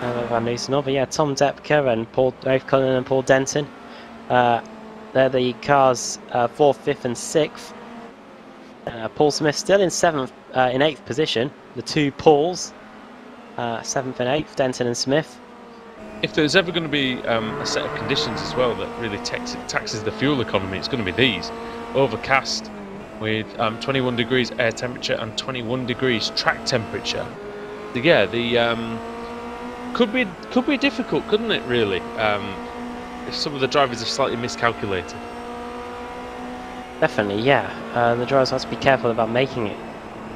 Uh, Van but yeah, Tom Depka and Paul Dave Cullen and Paul Denton. Uh, they're the cars uh, fourth, fifth, and sixth. Uh, Paul Smith still in seventh, uh, in eighth position. The two Pauls, uh, seventh and eighth, Denton and Smith. If there's ever going to be um, a set of conditions as well that really tax taxes the fuel economy, it's going to be these: overcast with um, 21 degrees air temperature and 21 degrees track temperature. Yeah, the um, could be could be difficult, couldn't it? Really, um, if some of the drivers are slightly miscalculated. Definitely, yeah. Uh, the drivers have to be careful about making it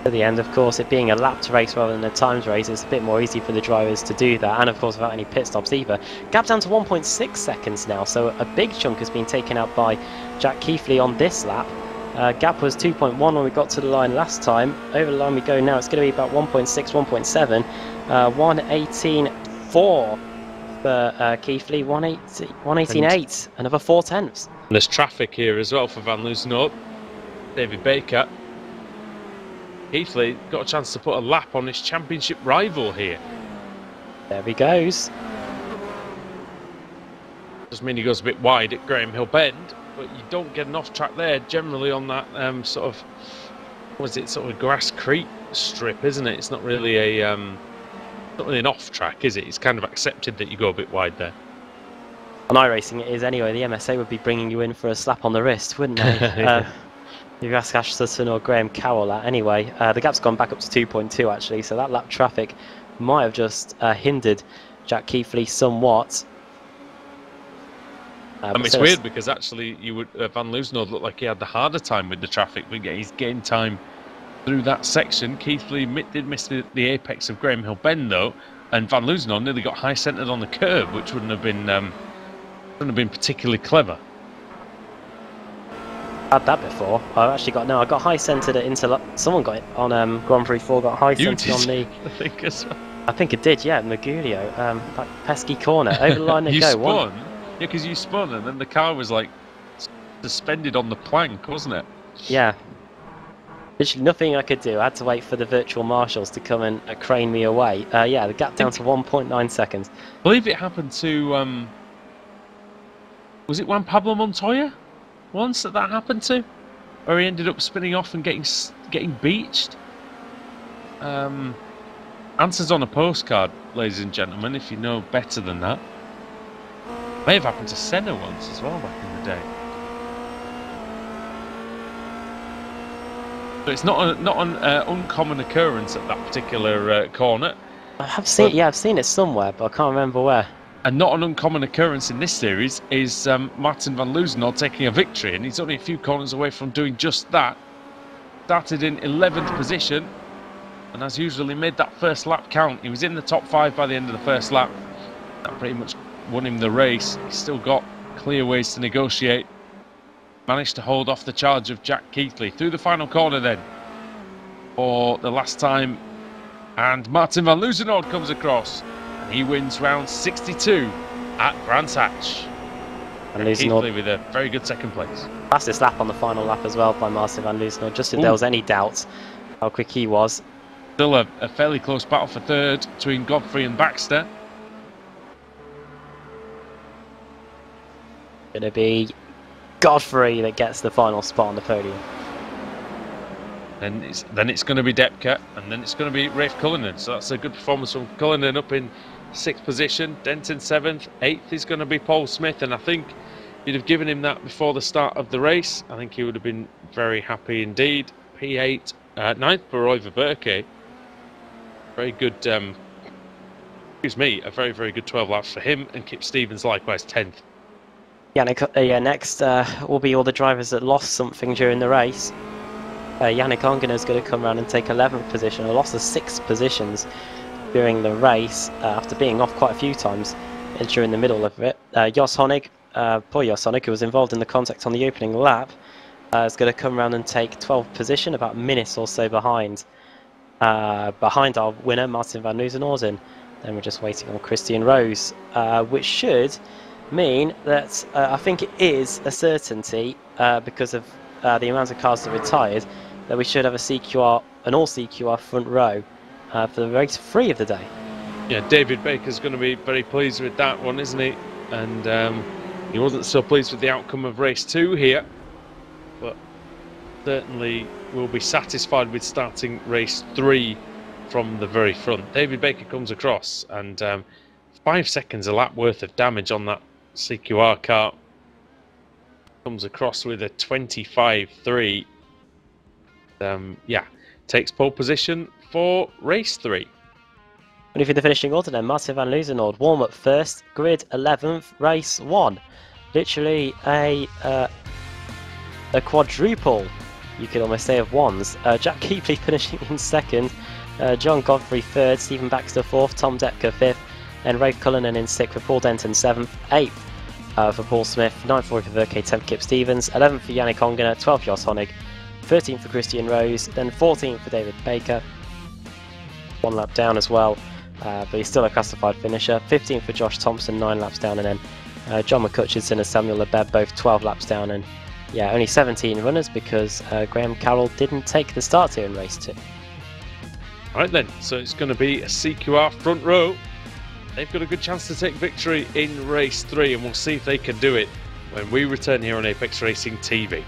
At the end. Of course, it being a lapped race rather than a times race, it's a bit more easy for the drivers to do that, and of course without any pit stops either. Gap down to 1.6 seconds now, so a big chunk has been taken out by Jack Keighley on this lap. Uh, gap was 2.1 when we got to the line last time. Over the line we go now. It's going to be about 1.6, 1.7. Uh, 118.4 for uh, Keighley. 118.8. Another four tenths. And there's traffic here as well for Van Loozenhoorn. David Baker. Heathley got a chance to put a lap on his championship rival here. There he goes. Doesn't mean he goes a bit wide at Graham Hill Bend, but you don't get an off track there generally on that um, sort of, was it, sort of grass creek strip, isn't it? It's not really a, um, not really an off track, is it? It's kind of accepted that you go a bit wide there. On iRacing it is anyway. The MSA would be bringing you in for a slap on the wrist, wouldn't they? [LAUGHS] Yeah. uh, if you ask Ash Sutton or Graham Cowell that. Anyway, uh, the gap's gone back up to 2.2 actually, so that lap traffic might have just uh, hindered Jack Keighley somewhat. Uh, I mean, it's still, weird because actually, you would uh, Van Loozenhoorn looked like he had the harder time with the traffic, but yeah, he's gained time through that section. Keithley mi- did miss the, the apex of Graham Hill Bend though, and Van Loozenhoorn nearly got high centred on the curb, which wouldn't have been um, wouldn't have been particularly clever. had that before. I actually got no. I got high centered at Inter. Someone got it on um, Grand Prix Four. Got high centered on the. [LAUGHS] I think as well. I think it did. Yeah, Magulio. Um, that pesky corner over the line. They [LAUGHS] you go. spun, One. yeah, because you spun, and then the car was like suspended on the plank, wasn't it? Yeah. Literally nothing I could do. I had to wait for the virtual marshals to come and uh, crane me away. Uh, yeah, the gap down to 1.9 seconds. I believe it happened to um, was it Juan Pablo Montoya once that that happened to, where he ended up spinning off and getting getting beached. Um, answers on a postcard, ladies and gentlemen, if you know better than that. May have happened to Senna once as well back in the day. But it's not a, not an uh, uncommon occurrence at that particular uh, corner. I have seen. Well- yeah, I've seen it somewhere, but I can't remember where. And not an uncommon occurrence in this series is um, Martin van Loozenhout taking a victory, and he's only a few corners away from doing just that. Started in 11th position, and as usual, he made that first lap count. He was in the top five by the end of the first lap. That pretty much won him the race. He's still got Clearways to negotiate. Managed to hold off the charge of Jack Keithley through the final corner then for the last time. And Martin van Loozenhout comes across. And he wins round 62 at Brands Hatch. And all with a very good second place. fastest lap on the final lap as well by Martin van Loosenhout. Just if Ooh. there was any doubt how quick he was. Still a, a fairly close battle for third between Godfrey and Baxter. Going to be Godfrey that gets the final spot on the podium. Then it's then it's going to be Depka, and then it's going to be Rafe Cullinan. So that's a good performance from Cullinan up in sixth position. Denton seventh, eighth is going to be Paul Smith, and I think you'd have given him that before the start of the race. I think he would have been very happy indeed. P8, uh, ninth for Roy Verberke. Very good. Um, excuse me, a very very good 12 laps for him, and Kip Stevens likewise 10th. Yannick, uh, yeah, next uh, will be all the drivers that lost something during the race. Uh, Yannick Ongen is going to come around and take 11th position, a loss of six positions during the race uh, after being off quite a few times during the middle of it. Uh, Jos Honig, uh, poor Jos Honig, who was involved in the contact on the opening lap, uh, is going to come around and take 12th position, about minutes or so behind uh, behind our winner, Martin van Nieuwenhausen. Then we're just waiting on Christian Rose, uh, which should mean that I think it is a certainty because of the amount of cars that retired that we should have a CQR, an all CQR front row uh, for the race three of the day. Yeah, David Baker's going to be very pleased with that one, isn't he? And um, he wasn't so pleased with the outcome of race two here, but certainly will be satisfied with starting race three from the very front. David Baker comes across, and um, five seconds a lap worth of damage on that CQR car. Comes across with a 25.3. Um, yeah, takes pole position for race three. And if you're the finishing order then, Martin van Loozenord, warm up first, grid 11th, race one. Literally a uh, a quadruple, you could almost say, of ones. Uh, Jack [LAUGHS] Keepley finishing in second, uh, John Godfrey third, Stephen Baxter fourth, Tom Depker fifth, and Ray Cullinan in sixth for Paul Denton seventh, eighth uh, for Paul Smith, ninth for Verke, 10th Kip Stevens, 11th for Yannick Ongena, 12th Jos Honig, 13th for Christian Rose, then 14th for David Baker, one lap down as well, uh, but he's still a classified finisher. 15th for Josh Thompson, nine laps down, and then uh, John McCutcheon and Samuel Lebeb both 12 laps down, and yeah, only 17 runners because uh, Graham Carroll didn't take the start here in race two. Right then, so it's going to be a CQR front row. They've got a good chance to take victory in race three, and we'll see if they can do it when we return here on Apex Racing TV.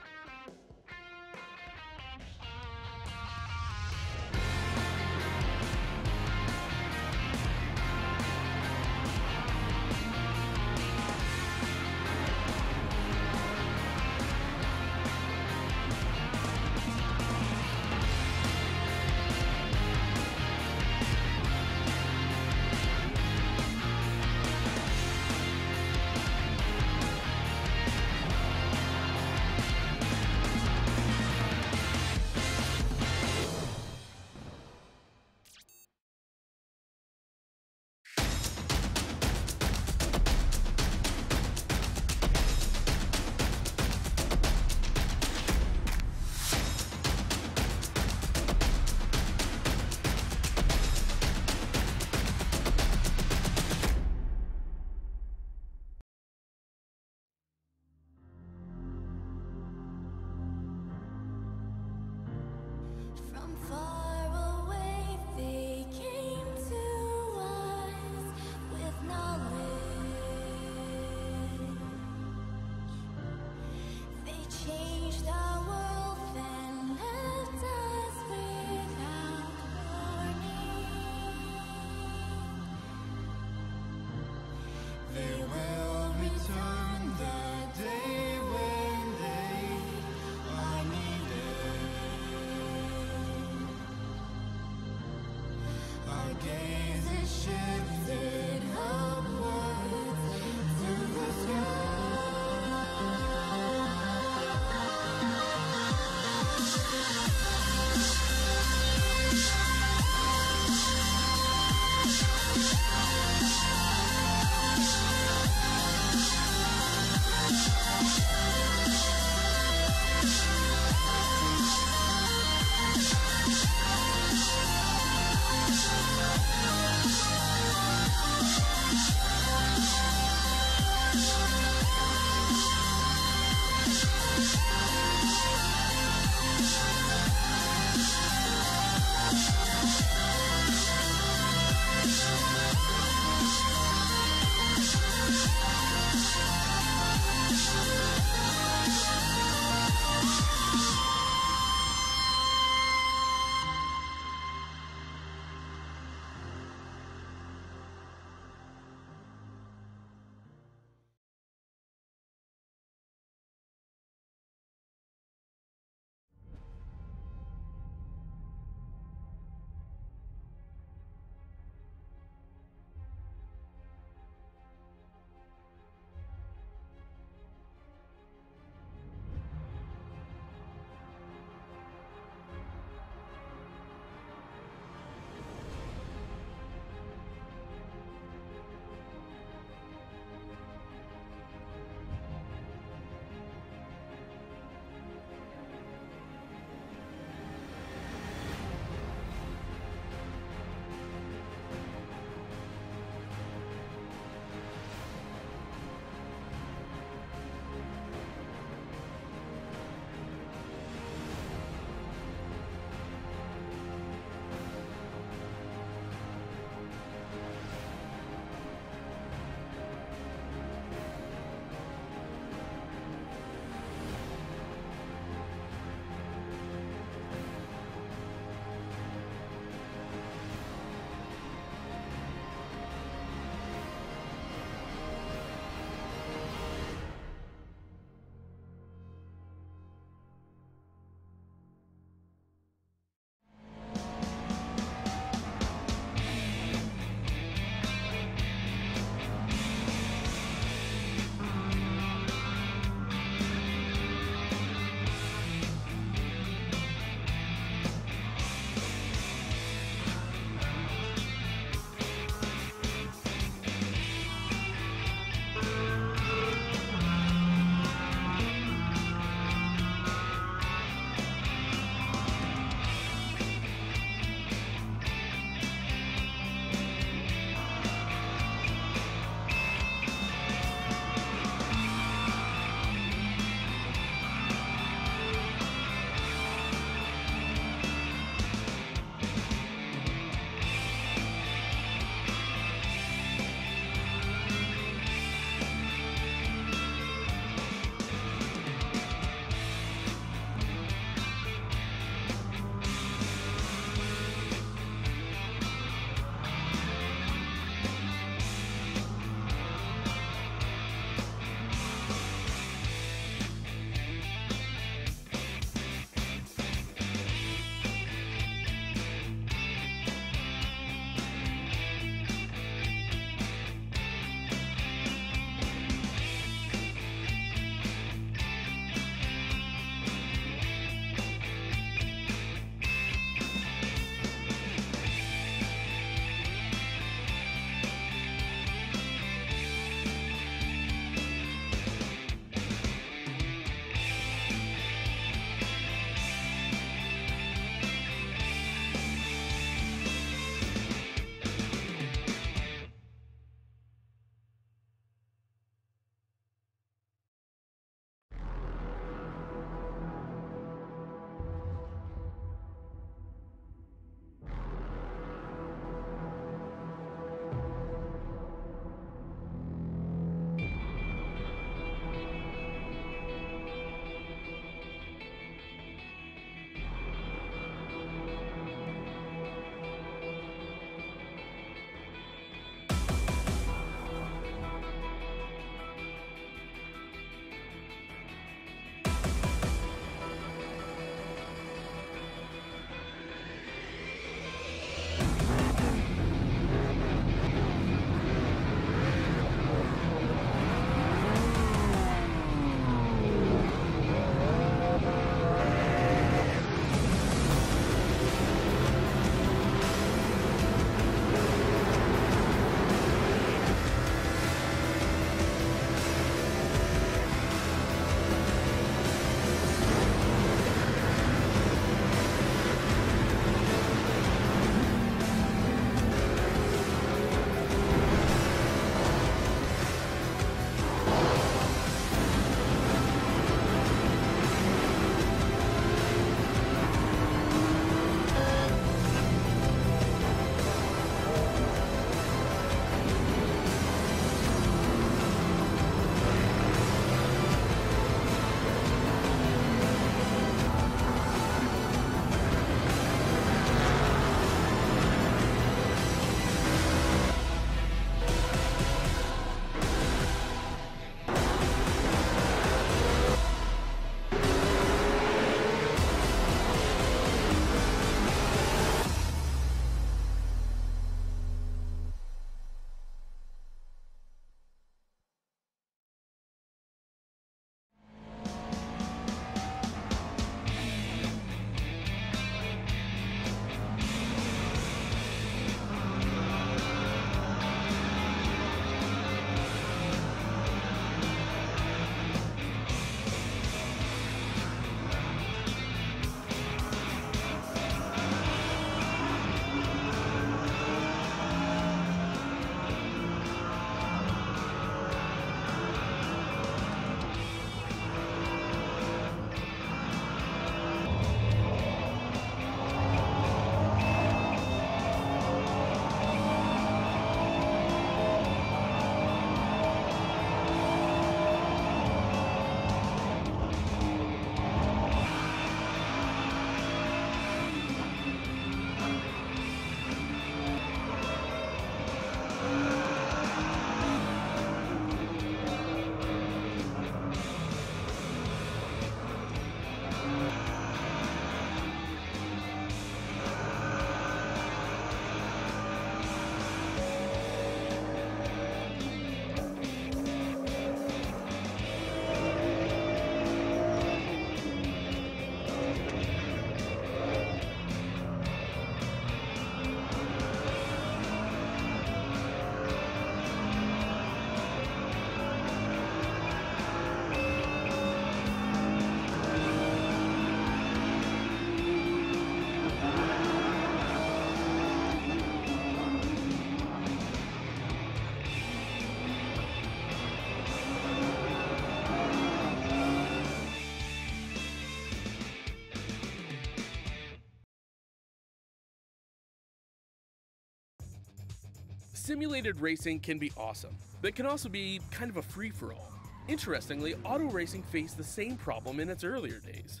Simulated racing can be awesome, but can also be kind of a free for all. Interestingly, auto racing faced the same problem in its earlier days.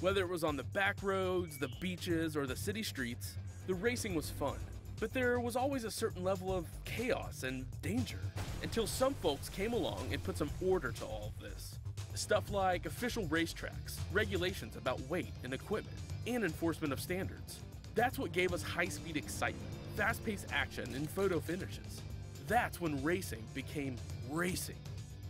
Whether it was on the back roads, the beaches, or the city streets, the racing was fun. But there was always a certain level of chaos and danger until some folks came along and put some order to all of this. Stuff like official racetracks, regulations about weight and equipment, and enforcement of standards. That's what gave us high speed excitement, fast paced action, and photo finishes. That's when racing became racing.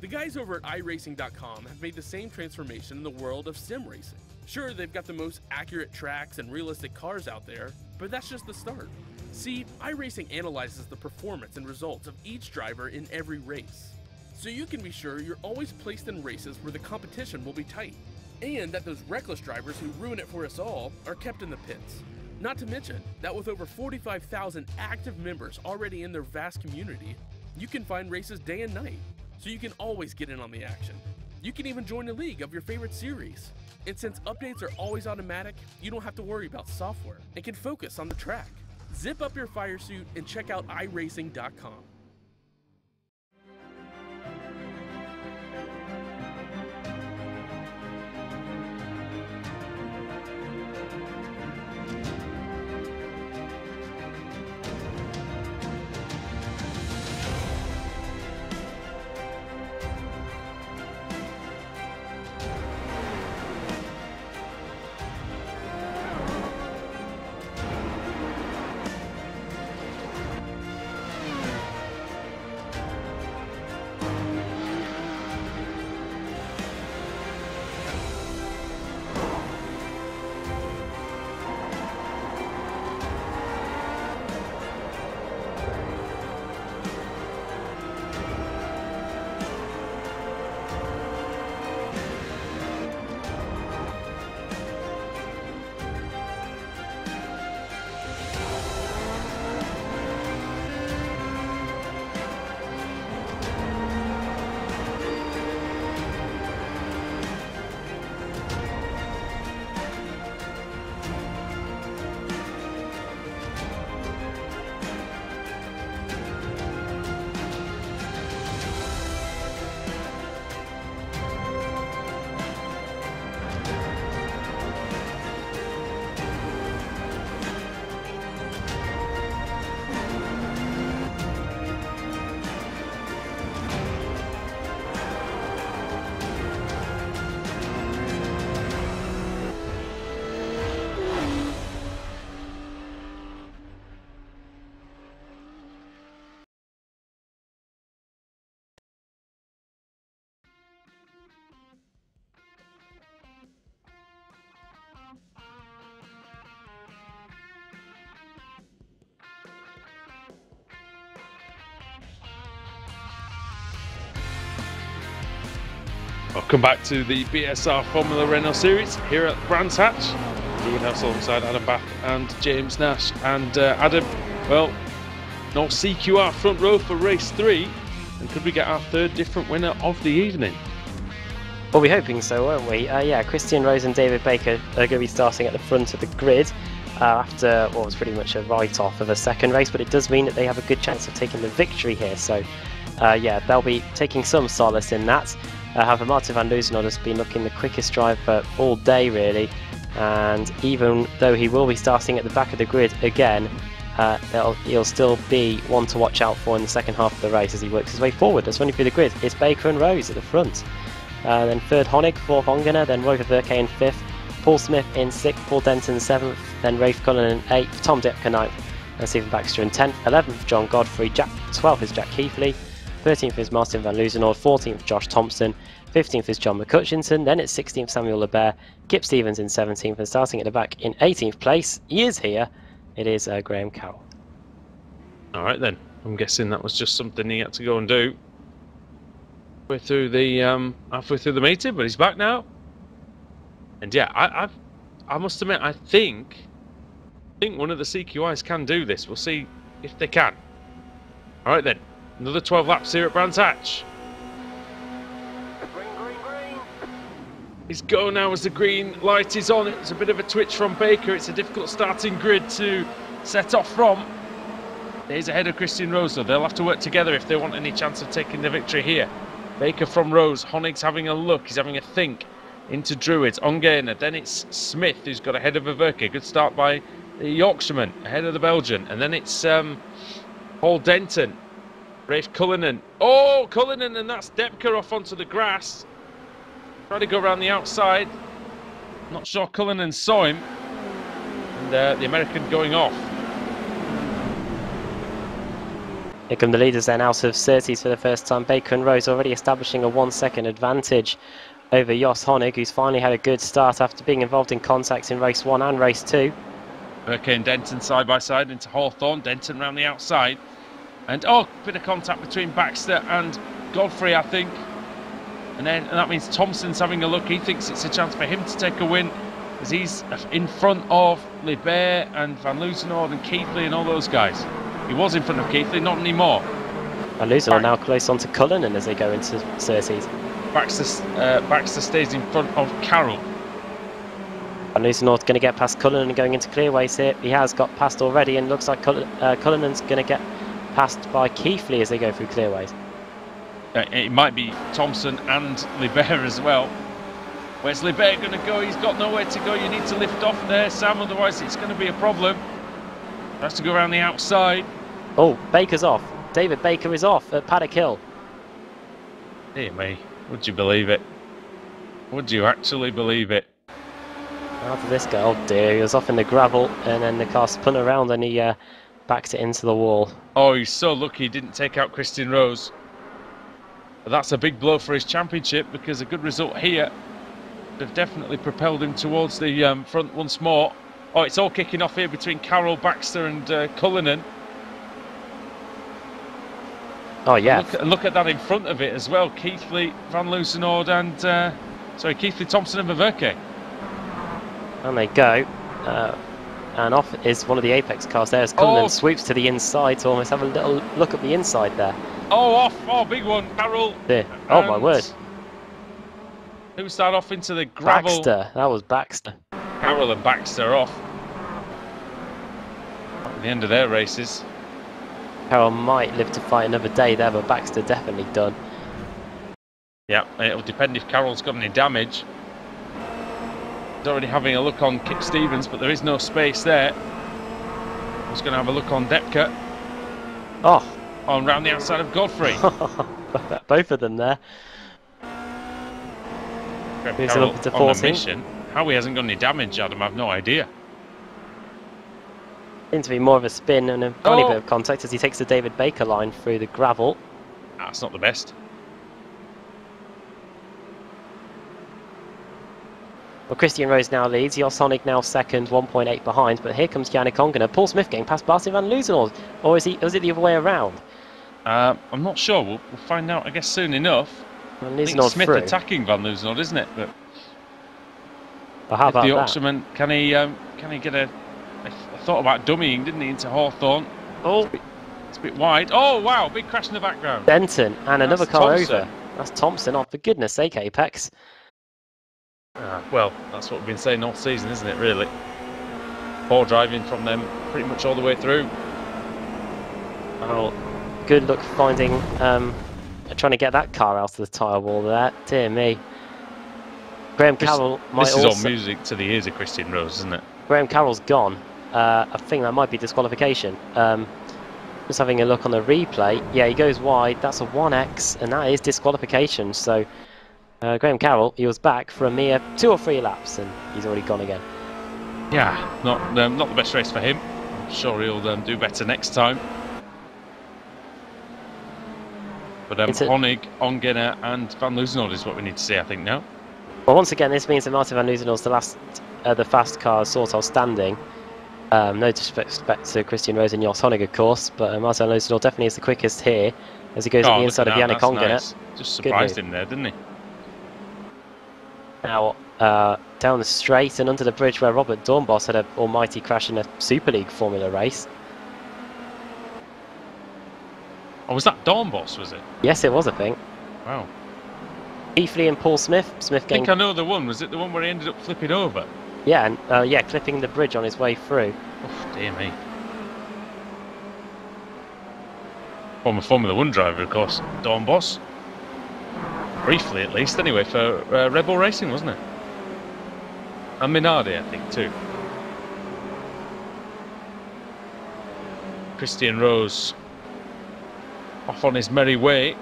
The guys over at iRacing.com have made the same transformation in the world of sim racing. Sure, they've got the most accurate tracks and realistic cars out there, but that's just the start. See, iRacing analyzes the performance and results of each driver in every race. So you can be sure you're always placed in races where the competition will be tight, and that those reckless drivers who ruin it for us all are kept in the pits. Not to mention that with over 45,000 active members already in their vast community, you can find races day and night, so you can always get in on the action. You can even join a league of your favorite series. And since updates are always automatic, you don't have to worry about software and can focus on the track. Zip up your fire suit and check out iRacing.com. Welcome back to the BSR Formula Renault Series here at Brands Hatch. Dean Huss alongside Adam Bath and James Nash. And uh, Adam, well, no CQR front row for race three. And could we get our third different winner of the evening? Well, we're hoping so, weren't we? Uh, yeah, Christian Rose and David Baker are going to be starting at the front of the grid uh, after what was pretty much a write off of a second race, but it does mean that they have a good chance of taking the victory here. So, uh, yeah, they'll be taking some solace in that. Uh, however, Martin van Loosenhout has been looking the quickest driver all day, really. And even though he will be starting at the back of the grid again, uh, he'll still be one to watch out for in the second half of the race as he works his way forward. That's running through the grid. It's Baker and Rose at the front. Uh, then third Honig, fourth Ongena, then Roy Verke in fifth, Paul Smith in sixth, Paul Denton seventh, then Rafe Cullen in eighth, Tom Dipka ninth, and Stephen Baxter in tenth, eleventh John Godfrey, Jack twelfth is Jack Keithley, 13th is Martin van Loosenhout, 14th Josh Thompson, 15th is John McCutcheon. then it's 16th Samuel Lebert, Kip Stevens in 17th, and starting at the back in 18th place, he is here, it is uh, Graham Cowell. All right then, I'm guessing that was just something he had to go and do. We're through the um, halfway through the meeting, but he's back now. And yeah, I, I've, I must admit, I think, I think one of the CQIs can do this. We'll see if they can. All right then, another 12 laps here at Brands Hatch. He's go now as the green light is on. It's a bit of a twitch from Baker. It's a difficult starting grid to set off from. He's ahead of Christian Rose, though. They'll have to work together if they want any chance of taking the victory here. Baker from Rose. Honig's having a look. He's having a think into Druids. Ongena. Then it's Smith who's got ahead of Averke. Good start by the Yorkshireman ahead of the Belgian. And then it's um, Paul Denton. Rafe Cullinan. Oh, Cullinan, and that's Depker off onto the grass. Trying to go around the outside. Not sure Cullinan saw him. And uh, the American going off. Here come the leaders then out of Surtees for the first time. Baker and Rose already establishing a one second advantage over Jos Honig, who's finally had a good start after being involved in contacts in race one and race two. Burke and Denton side by side into Hawthorn. Denton round the outside. And oh, bit of contact between Baxter and Godfrey, I think. And then and that means Thompson's having a look. He thinks it's a chance for him to take a win as he's in front of Libert and Van Loozenord and Keithley and all those guys. He was in front of Keithley, not anymore. And Loozenord now close on to Cullinan as they go into Surtees. Baxter, uh, Baxter stays in front of Carroll. Van Loozenord's going to get past Cullinan and going into clearways here. He has got past already and looks like Cull uh, Cullinan's going to get passed by Keithley as they go through clearways. Uh, it might be Thompson and Libert as well. Where's Libert going to go? He's got nowhere to go. You need to lift off there, Sam, otherwise it's going to be a problem. Has to go around the outside. Oh, Baker's off. David Baker is off at Paddock Hill. Dear me, would you believe it? Would you actually believe it? After this guy, oh dear, he was off in the gravel and then the car spun around and he uh, backed it into the wall. Oh, he's so lucky he didn't take out Christian Rose. But that's a big blow for his championship because a good result here would have definitely propelled him towards the um, front once more. Oh, it's all kicking off here between Carroll, Baxter and uh, Cullinan. Oh yeah. And look, and look, at that in front of it as well. Keithley, Van Loozenord and, uh, sorry, Keithley, Thompson and Vaverke. And they go. Uh, and off is one of the Apex cars there as Cullinan Oh. swoops to the inside to almost have a little look at the inside there. Oh, off. Oh, big one. Carroll. There. Oh my word. Who's that off into the gravel? Baxter. That was Baxter. Carroll and Baxter off. At the end of their races. Carroll might live to fight another day there, but Baxter definitely done. Yeah, it'll depend if Carroll's got any damage. He's already having a look on Kip Stevens, but there is no space there. I was going to have a look on Depker, Oh, on round the outside of Godfrey. [LAUGHS] both of them there. Greg Here's a Carroll look at the 14. mission. How he hasn't got any damage, Adam, I've no idea. Seems to be more of a spin and a tiny Oh. bit of contact as he takes the David Baker line through the gravel. That's not the best. Well, Christian Rose now leads. Jos Honig now second, 1.8 behind. But here comes Yannick Ongena. Paul Smith getting past Barty van Loozenord. Or is he? Or is it the other way around? Uh, I'm not sure. We'll, we'll find out, I guess, soon enough. Van Smith through. attacking Van Loozenord, isn't it? But Well, how about the that? Can he, um, can he get a, thought about dummying, didn't he, into Hawthorn? Oh, It's a bit wide. Oh, wow, big crash in the background. Denton and another car Thompson. over. That's Thompson. Oh, for goodness sake, Apex. Ah, well, that's what we've been saying all season, isn't it, really? Poor driving from them pretty much all the way through. Oh, good luck finding, um, trying to get that car out of the tyre wall there. Dear me. Graham This- Carroll might This is also. all music to the ears of Christian Rose, isn't it? Graham Carroll's gone. Uh, I think that might be disqualification. Um, just having a look on the replay. Yeah, he goes wide. That's a 1x, and that is disqualification. So uh, Graham Carroll, he was back for a mere two or three laps, and he's already gone again. Yeah, not um, not the best race for him. I'm sure he'll um, do better next time. But um, Honig, Ongena and Van Loozenord is what we need to see, I think, now. Well, once again, this means that Martin van Loozenord's the last, uh, the fast car sort of standing. Um, no disrespect to Christian Rose and Jos Honig, of course, but uh, Martin van Loozenord definitely is the quickest here as he goes Oh, at the inside of Yannick Ongena. nice. Just surprised him there, didn't he? Now uh, down the straight and under the bridge where Robert Doornbos had an almighty crash in a Super League Formula race. Oh, was that Doornbos, was it? Yes, it was, I think. Wow. Keithley and Paul Smith. Smith I getting think I know the one. Was it the one where he ended up flipping over? yeah, and, uh, yeah, clipping the bridge on his way through. Oh, dear me. former Formula One driver, of course, Doornbos. Briefly, at least, anyway, for uh, Red Bull Racing, wasn't it? And Minardi, I think, too. Christian Rose off on his merry way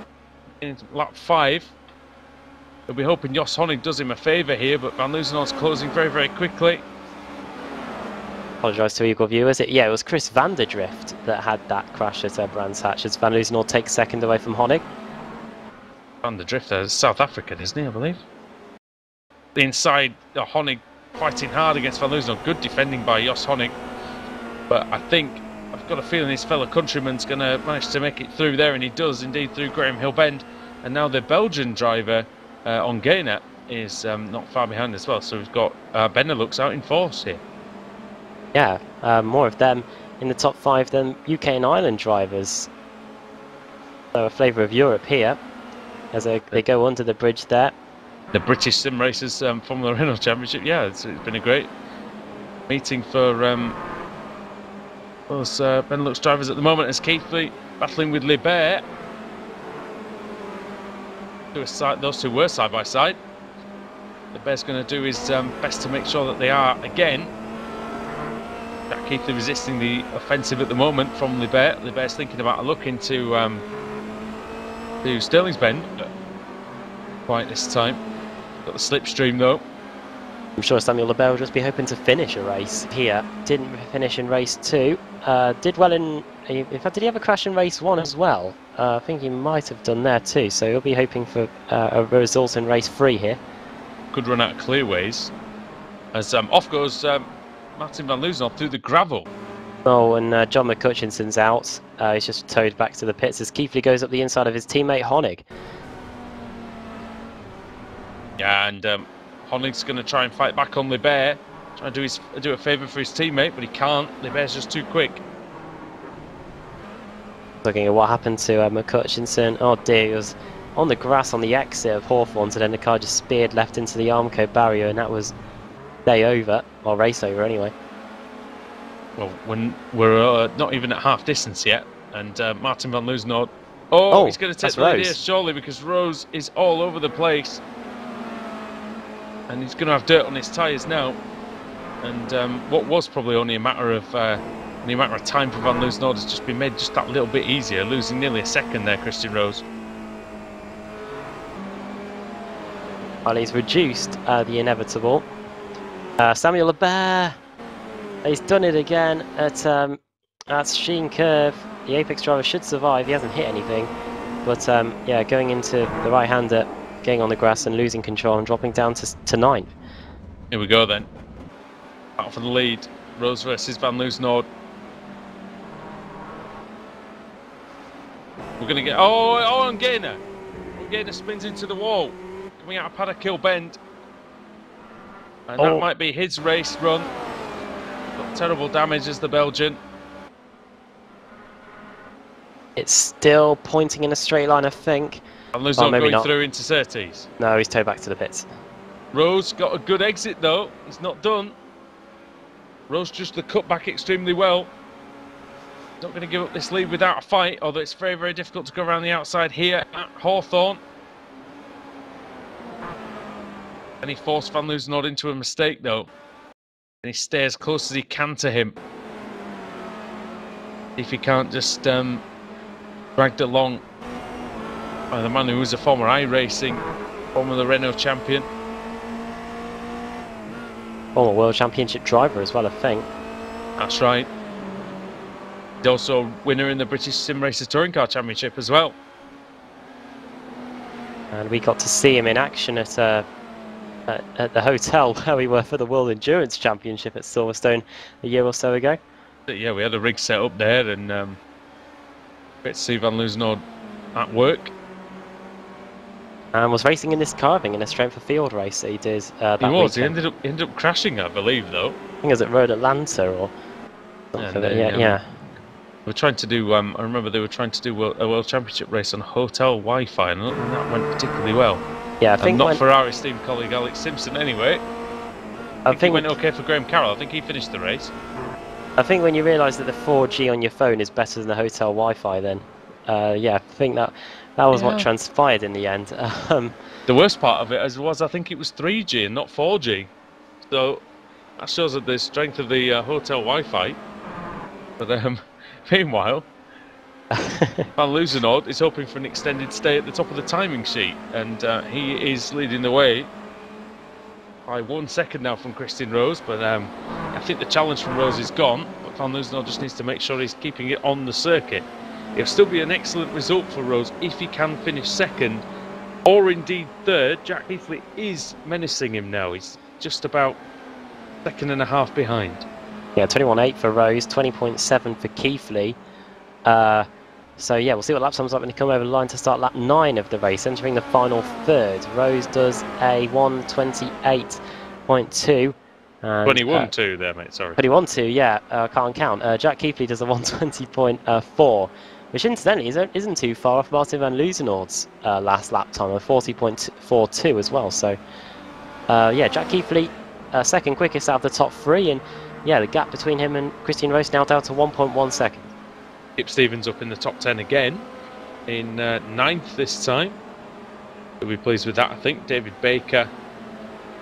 in lap five. We'll be hoping Jos Honig does him a favour here, but Van Loozenhoorn's closing very, very quickly. Apologise to equal viewers. It, yeah, it was Chris Vanderdrift that had that crash at Brands Hatch as Van Loozenhoor takes second away from Honig. Van der Drift, uh, South African, isn't he, I believe? The inside, uh, Honig fighting hard against Van Loozenhoor. Good defending by Jos Honig. But I think, I've got a feeling his fellow countryman's going to manage to make it through there, and he does indeed through Graham Hill Bend. And now the Belgian driver uh, Ongena is um, not far behind as well. So we've got uh, Benelux out in force here. Yeah, uh, more of them in the top five than UK and Ireland drivers. So a flavour of Europe here as they, they go under the bridge there. The British Sim Racers um, Formula Renault Championship, yeah, it's, it's been a great meeting for um, those uh, Benelux drivers at the moment as Keithley battling with Liebert. Those two were side by side. Liebert's going to do his um, best to make sure that they are again. Jack Keithley resisting the offensive at the moment from Liebert. Liebert's thinking about a look into um, to Stirling's Bend, quite this time. Got the slipstream though. I'm sure Samuel Liebert will just be hoping to finish a race here. Didn't finish in race two. Uh, did well in. In fact, did he have a crash in race one as well? Uh, I think he might have done there too. So he'll be hoping for uh, a result in race three here. Could run out of clearways. As um, off goes um, Martin van Loozenhoor through the gravel. Oh, and uh, John McCutcheon's out. Uh, he's just towed back to the pits as Keithley goes up the inside of his teammate Honig. Yeah, and um, Honig's going to try and fight back on Liebert. Trying to do, his, do a favour for his teammate, but he can't. Liebert's just too quick. Looking at what happened to uh, McCutcheonson. Oh dear, he was on the grass on the exit of Hawthorns, and then the car just speared left into the Armco barrier, and that was day over, or race over anyway. Well, when we're uh, not even at half distance yet, and uh, Martin van Loozenhoor. Oh, Oh, he's going to take the lead here, surely, because Rose is all over the place. And he's going to have dirt on his tyres now. And um, what was probably only a matter of uh, only a matter of time for Van Loozenhoor has just been made just that little bit easier, losing nearly a second there, Christian Rose. Well, he's reduced uh, the inevitable. Uh, Samuel Lebert, he's done it again at um, at Sheene Curve. The Apex driver should survive. He hasn't hit anything, but um, yeah, going into the right-hander, getting on the grass and losing control and dropping down to to ninth. Here we go then. Out for the lead. Rose versus Van Loozenhoor. We're going to get... Oh, oh, Ongena. Gainer spins into the wall. Coming out of Paddock Hill Bend. And Oh. that might be his race run. Terrible damage as the Belgian. It's still pointing in a straight line, I think. Van Loozenhoor Oh, maybe going not. through into Surtees. No, he's towed back to the pits. Rose got a good exit though. He's not done. Rose just the cut back extremely well. Not going to give up this lead without a fight, although it's very, very difficult to go around the outside here at Hawthorn. And he forced Van Loozenhoor into a mistake though. And he stays as close as he can to him. If he can't just um, dragged along by the man who was a former iRacing, the Renault champion. Former World Championship driver as well, I think. That's right. He's also winner in the British Sim Racers Touring Car Championship as well. And we got to see him in action at, uh, at, at the hotel [LAUGHS] where we were for the World Endurance Championship at Silverstone a year or so ago. Yeah, we had a rig set up there and um, see Van Loozenhoor at work. And was racing in this carving in a strength of field race that he did. Uh, He was. He ended up he ended up crashing, I believe, though. I think it was at Road Atlanta or something. Then, yeah, um, yeah. They were trying to do. Um, I remember they were trying to do a World Championship race on hotel Wi-Fi, and I don't think that went particularly well. Yeah, I And think not when, for our esteemed colleague Alex Simpson, anyway. I it think went okay for Graham Carroll. I think he finished the race. I think when you realise that the 4G on your phone is better than the hotel Wi-Fi, then uh, yeah, I think that that was Yeah. what transpired in the end. [LAUGHS] Um, The worst part of it as was I think it was 3G and not 4G. So that shows that the strength of the uh, hotel Wi-Fi. But um, [LAUGHS] meanwhile, Van Luzenoord is hoping for an extended stay at the top of the timing sheet, and uh, he is leading the way by one second now from Christian Rose. But um, I think the challenge from Rose is gone. But Van Luzenoord just needs to make sure he's keeping it on the circuit. It'll still be an excellent result for Rose if he can finish second, or indeed third. Jack Keithley is menacing him now. He's just about second and a half behind. yeah, 21.8 for Rose, 20.7 for Keithley. Uh, so yeah, we'll see what lap time's up when they come over the line to start lap nine of the race, entering the final third. Rose does a 128.2. and, 21 uh, 2 there, mate. Sorry. 21 2, yeah, uh, can't count. Uh, Jack Keithley does a 120.4, which incidentally isn't, isn't too far off Martin van Luzenoord's uh, last lap time of 40.42 as well. So, uh, yeah, Jack Keithley, uh, second quickest out of the top three, and yeah, the gap between him and Christian Rose now down to 1.1 seconds. Kip Stevens up in the top 10 again, in uh, ninth this time. He'll be pleased with that, I think. David Baker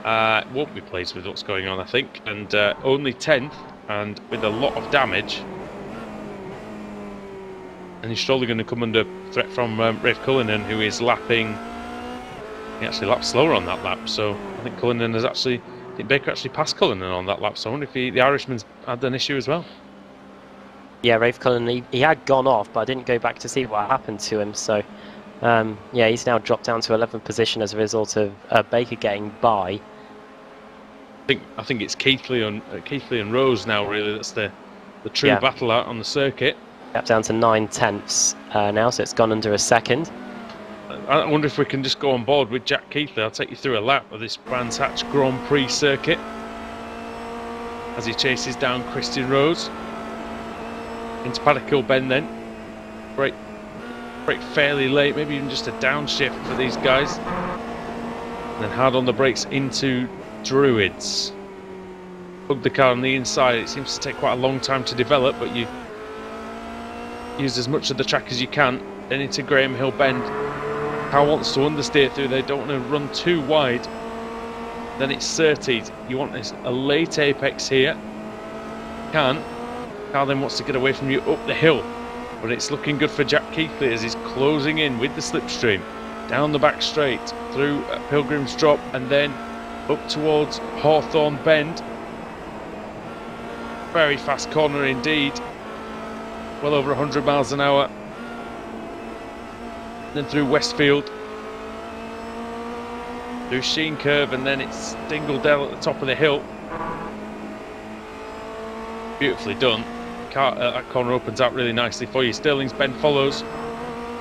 uh, won't be pleased with what's going on, I think. And uh, only 10th, and with a lot of damage. And he's surely going to come under threat from um, Rafe Cullinan, who is lapping. He actually lapped slower on that lap, so I think Cullinan has actually. I think Baker actually passed Cullinan on that lap, so I wonder if he, the Irishman's had an issue as well. Yeah, Rafe Cullen, he, he had gone off, but I didn't go back to see what happened to him. So, um, yeah, he's now dropped down to 11th position as a result of uh, Baker getting by. I think I think it's Keithley and uh, Keithley and Rose now. Really, that's the the true Yeah. battle out on the circuit. Down to nine tenths uh, now, so it's gone under a second. I I wonder if we can just go on board with Jack Keithley. I'll take you through a lap of this Brands Hatch Grand Prix circuit as he chases down Christian Rose into Paddock Hill Bend. Then break break fairly late, maybe even just a downshift for these guys. And then hard on the brakes into Druids. Hug the car on the inside. It seems to take quite a long time to develop, but you use as much of the track as you can. Then into Graham Hill Bend. Car wants to understeer through They don't want to run too wide. Then it's Surtees. You want this a late apex here. Can. Car then wants to get away from you up the hill. But it's looking good for Jack Keithley as he's closing in with the slipstream. Down the back straight, through Pilgrim's Drop, and then up towards Hawthorn Bend. Very fast corner indeed. Well over 100 miles an hour. Then through Westfield. Through Sheene Curve, and then it's Dingle Dell at the top of the hill. Beautifully done. Car, uh, that corner opens out really nicely for you. Stirling's Bend follows,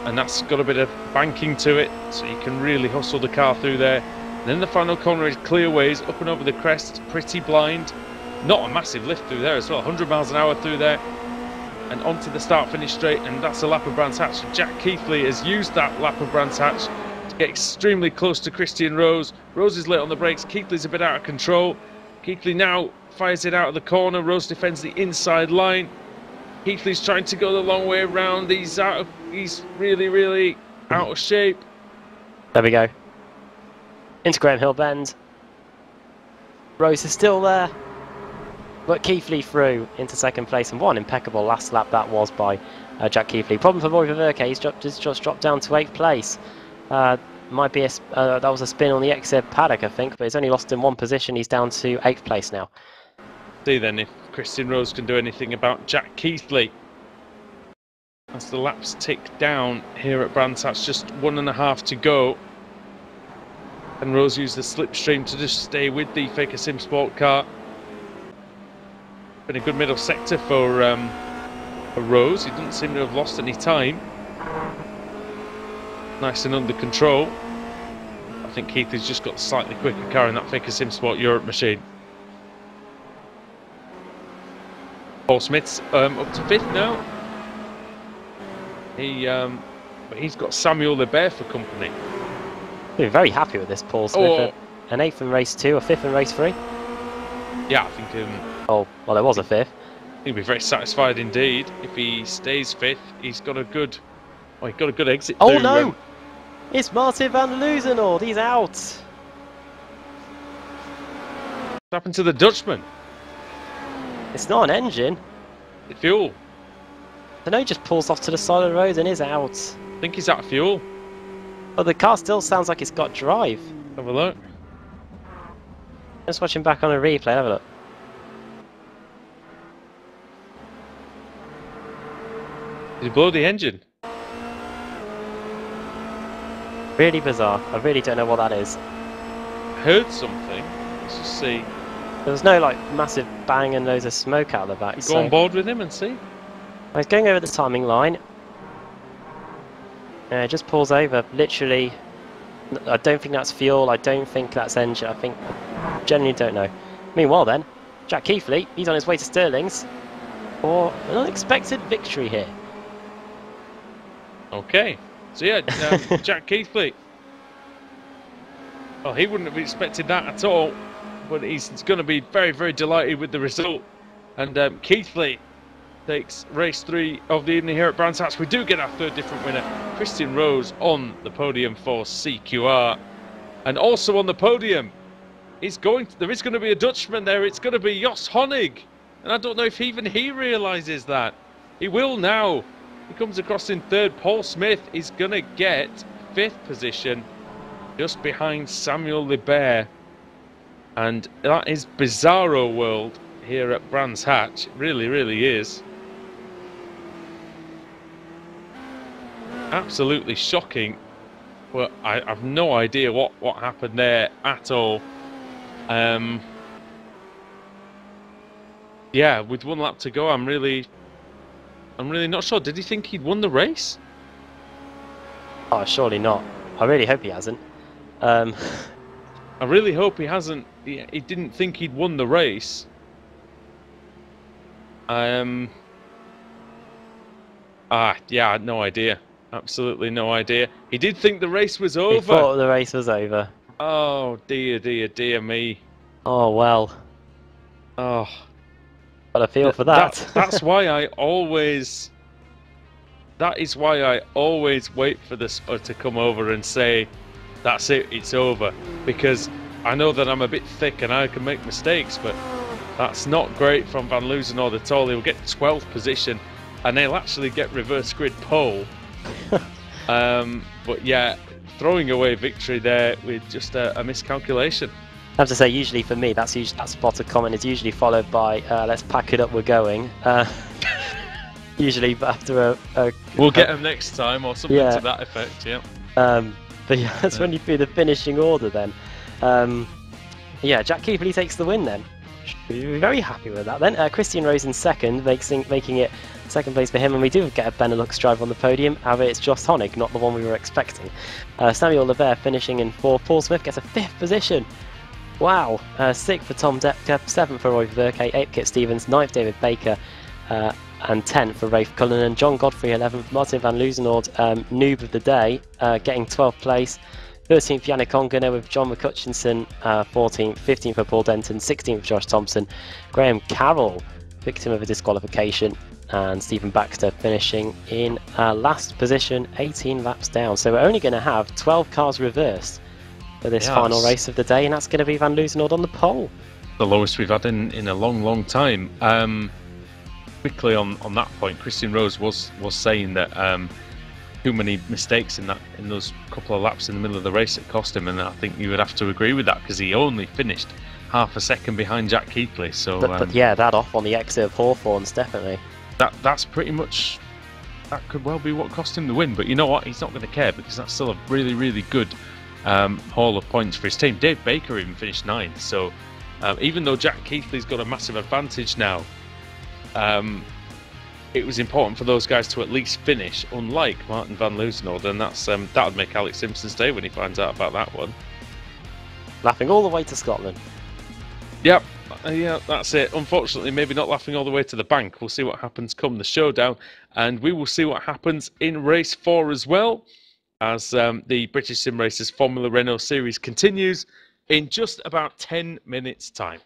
and that's got a bit of banking to it, so you can really hustle the car through there. And then the final corner is Clearways up and over the crest. It's pretty blind. Not a massive lift through there as well. 100 miles an hour through there and onto the start finish straight, and that's a lap of Brands Hatch. Jack Keithley has used that lap of Brands Hatch to get extremely close to Christian Rose. Rose is late on the brakes, Keithley's a bit out of control. Keithley now fires it out of the corner, Rose defends the inside line. Keithley's trying to go the long way around, he's out of, he's really, really out of shape. There we go. Into Graham Hill Bend. Rose is still there. But Keithley through into second place, and what an impeccable last lap that was by uh, Jack Keithley. Problem for Roy Ververke, he's dropped, he's just dropped down to eighth place. Uh, might be a, uh, that was a spin on the exit paddock, I think, but he's only lost in one position. He's down to eighth place now. See then if Christian Rose can do anything about Jack Keithley. As the laps tick down here at Brands just one and a half to go. And Rose used the slipstream to just stay with the Baker Simsport car. Been a good middle sector for um, for Rose. He doesn't seem to have lost any time. Nice and under control. I think Keith has just got slightly quicker car in that Baker Simsport Europe machine. Paul Smith's um, up to fifth now. He, um, but he's got Samuel Lebert for company. We're very happy with this, Paul Smith. Oh. Uh, An eighth in race two, a fifth in race three. Yeah, I think um, Oh, well, there was a fifth. he'll be very satisfied indeed if he stays fifth. He's got a good Oh, he got a good exit. Oh no! um, It's Martin van Loozenord. He's out. what happened to the Dutchman? It's not an engine. The fuel. I know he just pulls off to the side of the road and is out. I think he's out of fuel. But the car still sounds like it's got drive. Have a look. Let's watch him back on a replay. Have a look. Did he blow the engine? Really bizarre. I really don't know what that is. Heard something. Let's just see. There was no like massive bang and loads of smoke out the back. Go so- on board with him and see. I was going over the timing line. Uh, it just pulls over. Literally, I don't think that's fuel. I don't think that's engine. I think, genuinely don't know. Meanwhile, then, Jack Keithley, he's on his way to Stirling's for an unexpected victory here. Okay. So yeah, um, [LAUGHS] Jack Keithley. Well, he wouldn't have expected that at all, but he's going to be very, very delighted with the result. And um, Keithley takes race three of the evening here at Brands Hatch. We do get our third different winner, Christian Rose, on the podium for CQR, and also on the podium is going. there is going to be a Dutchman there. It's going to be Jos Honig, and I don't know if even he realises that. He will now. He comes across in third. Paul Smith is going to get fifth position, just behind Samuel Libert. And that is bizarro world here at Brands Hatch. It really, really is. Absolutely shocking. Well, I have no idea what, what happened there at all. Um, yeah, with one lap to go, I'm really, I'm really not sure. Did he think he'd won the race? Oh, surely not. I really hope he hasn't. Um, [LAUGHS] I really hope he hasn't. He, he didn't think he'd won the race. Um. Ah, yeah, no idea. Absolutely no idea. He did think the race was he over. thought the race was over. Oh dear, dear, dear me. Oh well. Oh, But I feel for that. that's why I always. That is why I always wait for the spud to come over and say, "That's it, it's over," because I know that I'm a bit thick and I can make mistakes, but that's not great from Van Loozenord at all. He'll get 12th position, and he'll actually get reverse grid pole. [LAUGHS] um, but yeah, throwing away victory there with just a, a miscalculation. I have to say, usually for me, that's usually that spot of comment is usually followed by uh, "Let's pack it up, we're going." Uh, [LAUGHS] usually after a, a We'll get them next time, or something Yeah. to that effect. Yeah. Um, but yeah, [LAUGHS] that's when you do the finishing order then. Um, yeah, Jack Keithley takes the win then. Should be very happy with that then. Uh, Christian Rose in second, making, making it second place for him, and we do get a Benelux driver on the podium. However, it's Jos Honig, not the one we were expecting. Uh, Samuel Levert finishing in fourth. Paul Smith gets a fifth position. Wow. Uh, sixth for Tom Depker, seventh for Roy Verke, eighth Kit Stevens, ninth David Baker, uh, and 10th for Rafe Cullen and John Godfrey 11th, Martin van Loozenord, um, noob of the day, uh, getting 12th place. 13th Yannick Ongena with John McCutcheon, uh, 14th, 15th for Paul Denton, 16th for Josh Thompson. Graham Carroll, victim of a disqualification, and Stephen Baxter finishing in uh, last position, 18 laps down. So we're only going to have 12 cars reversed for this Yeah, final race of the day, and that's going to be Van Loozenord on the pole. the lowest we've had in, in a long, long time. Um, quickly on, on that point, Christian Rose was was saying that um, too many mistakes in that in those couple of laps in the middle of the race that cost him, and I think you would have to agree with that because he only finished half a second behind Jack Keithley. So But, um, but yeah, that off on the exit of Hawthorns, definitely. that that's pretty much that could well be what cost him the win. But you know what? He's not going to care because that's still a really, really good um, haul of points for his team. Dave Baker even finished ninth. So um, even though Jack Keithley's got a massive advantage now, um, it was important for those guys to at least finish. Unlike Martin van Loozenord, and that's um, that would make Alex Simpson stay when he finds out about that one. Laughing all the way to Scotland. Yep. Uh, yeah, that's it. Unfortunately, maybe not laughing all the way to the bank. We'll see what happens come the showdown, and we will see what happens in race four as well, as um, the British Sim Racers Formula Renault Series continues in just about 10 minutes' time.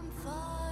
I'm far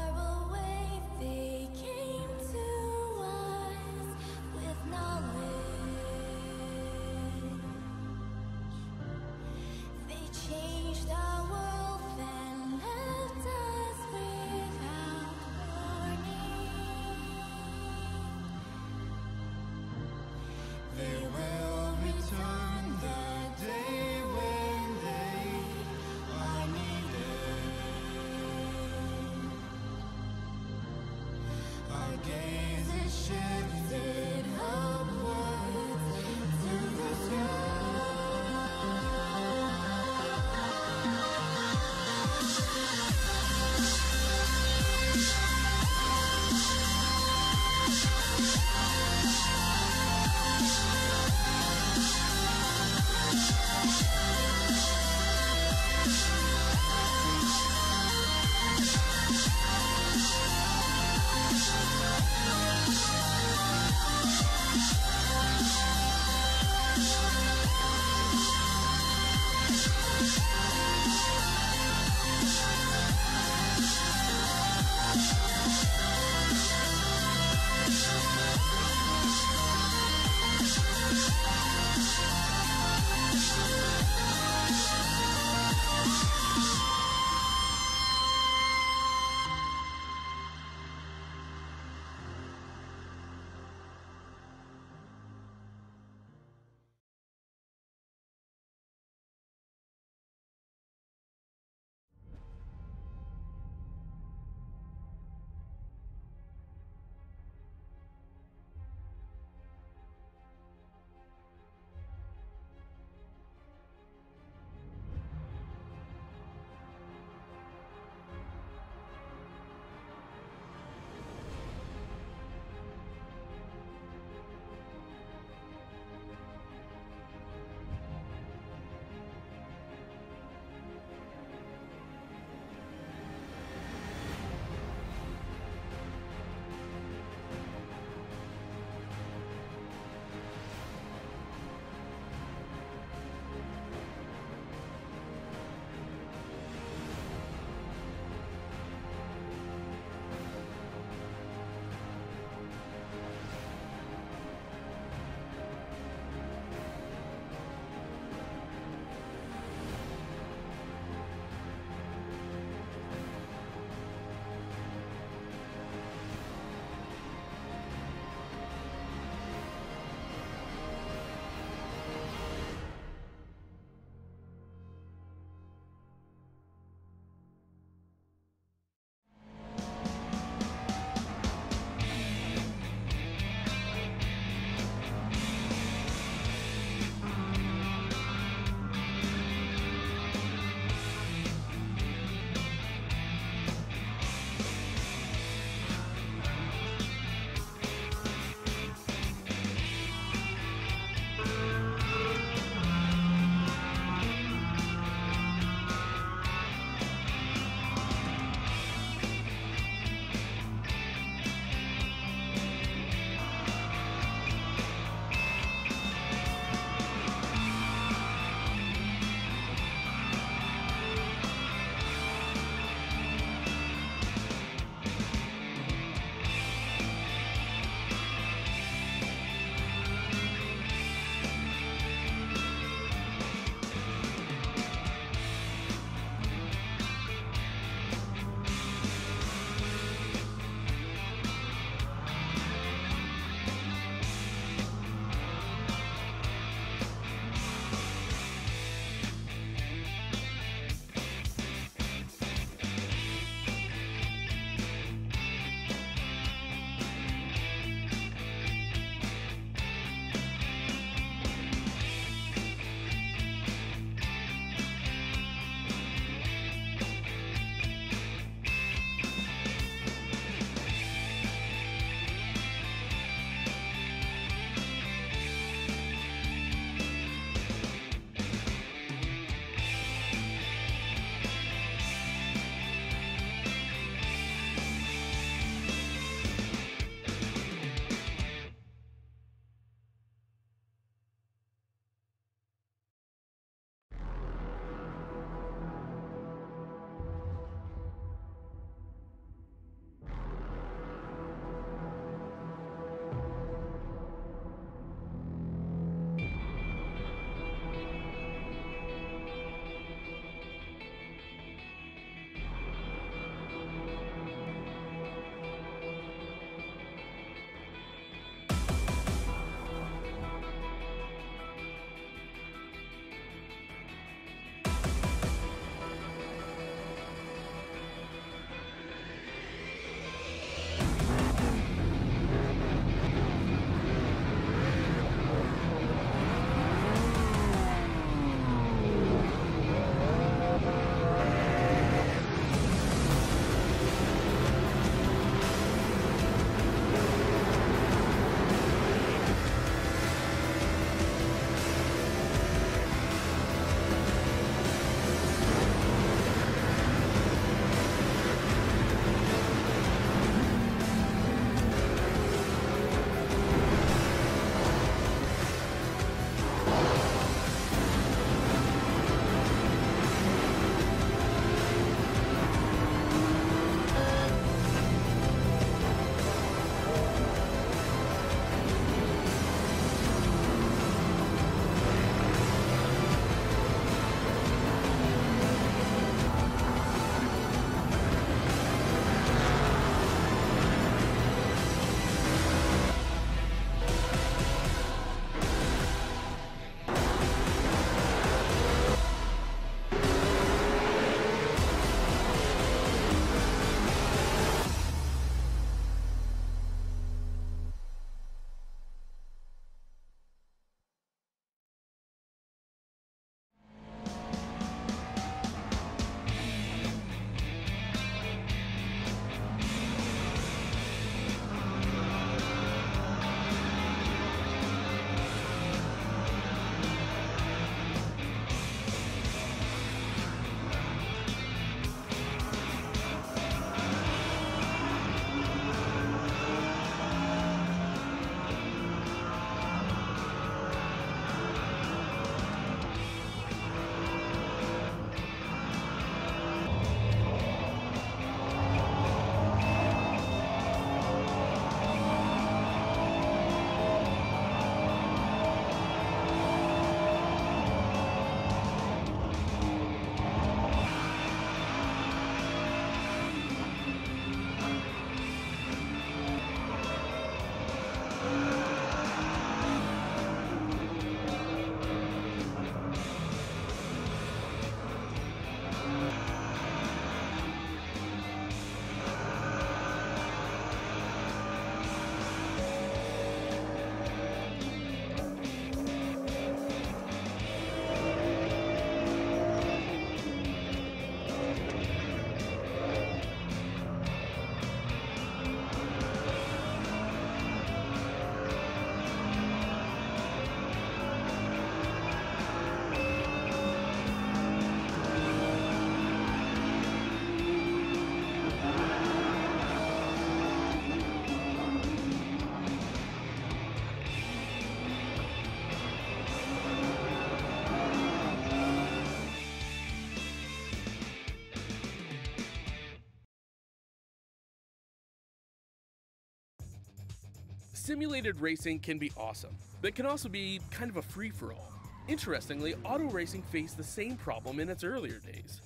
Simulated racing can be awesome, but can also be kind of a free for all. Interestingly, auto racing faced the same problem in its earlier days.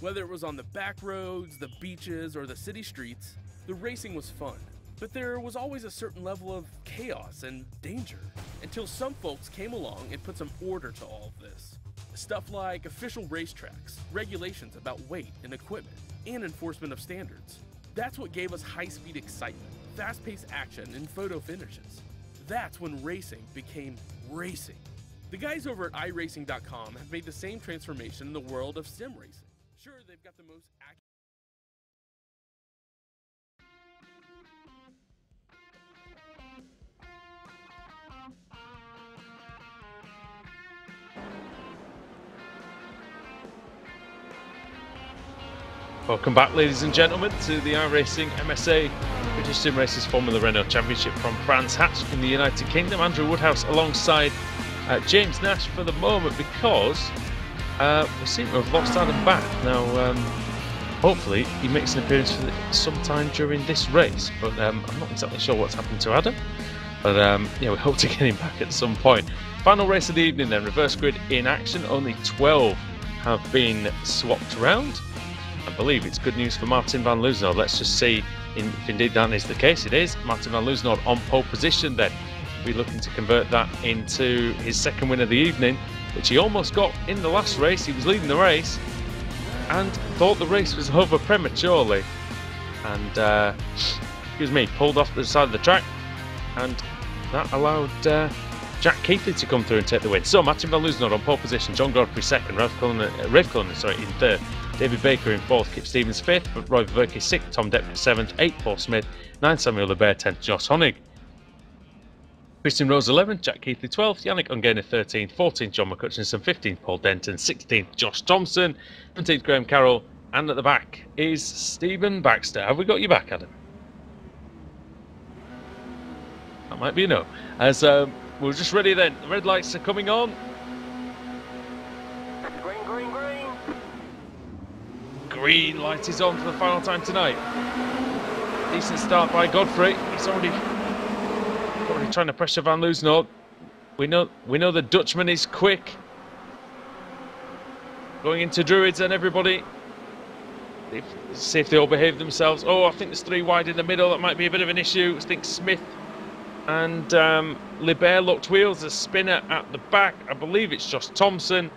Whether it was on the back roads, the beaches, or the city streets, the racing was fun. But there was always a certain level of chaos and danger until some folks came along and put some order to all of this. Stuff like official racetracks, regulations about weight and equipment, and enforcement of standards. That's what gave us high speed excitement, fast paced action, and photo finishes. That's when racing became racing. The guys over at iRacing.com have made the same transformation in the world of sim racing. Sure, they've got the most accurate. Welcome back, ladies and gentlemen, to the iRacing MSA British Sim Racers Formula Renault Championship from Brands Hatch in the United Kingdom. Andrew Woodhouse alongside uh, James Nash for the moment because uh, we seem to have lost Adam back. Now, um, hopefully, he makes an appearance sometime during this race, but um, I'm not exactly sure what's happened to Adam. But um, yeah, we hope to get him back at some point. Final race of the evening, then reverse grid in action. Only 12 have been swapped around. I believe it's good news for Martin van Loosenhoed. Let's just see if indeed that is the case. It is. Martin van Loosenhoed on pole position then. Be looking to convert that into his second win of the evening, which he almost got in the last race. He was leading the race and thought the race was over prematurely. And, uh, excuse me, pulled off the side of the track. And that allowed uh, Jack Keithley to come through and take the win. So Martin van Loosenhoed on pole position, John Godfrey second, Rav Cullinan, uh, Cullinan sorry, in third. David Baker in fourth, Kip Stevens fifth, Roy Verke sixth, Tom Deptford seventh, eighth, Paul Smith, ninth, Samuel Lebert, tenth, Jos Honig. Christian Rose 11th, Jack Keithley 12th, Yannick Ongena 13th, 14th, John McCutchinson 15th, Paul Denton 16th, Josh Thompson 17th, Graham Carroll, and at the back is Stephen Baxter. Have we got you back, Adam? That might be no. As um, we're just ready then, the red lights are coming on. Green light is on for the final time tonight. Decent start by Godfrey. He's already already trying to pressure Van Loosenhoed. We know we know the Dutchman is quick. Going into Druids and everybody. See if they all behave themselves. Oh, I think there's three wide in the middle. That might be a bit of an issue. I think Smith and um, Libert locked wheels. A spinner at the back. I believe it's Josh Thompson.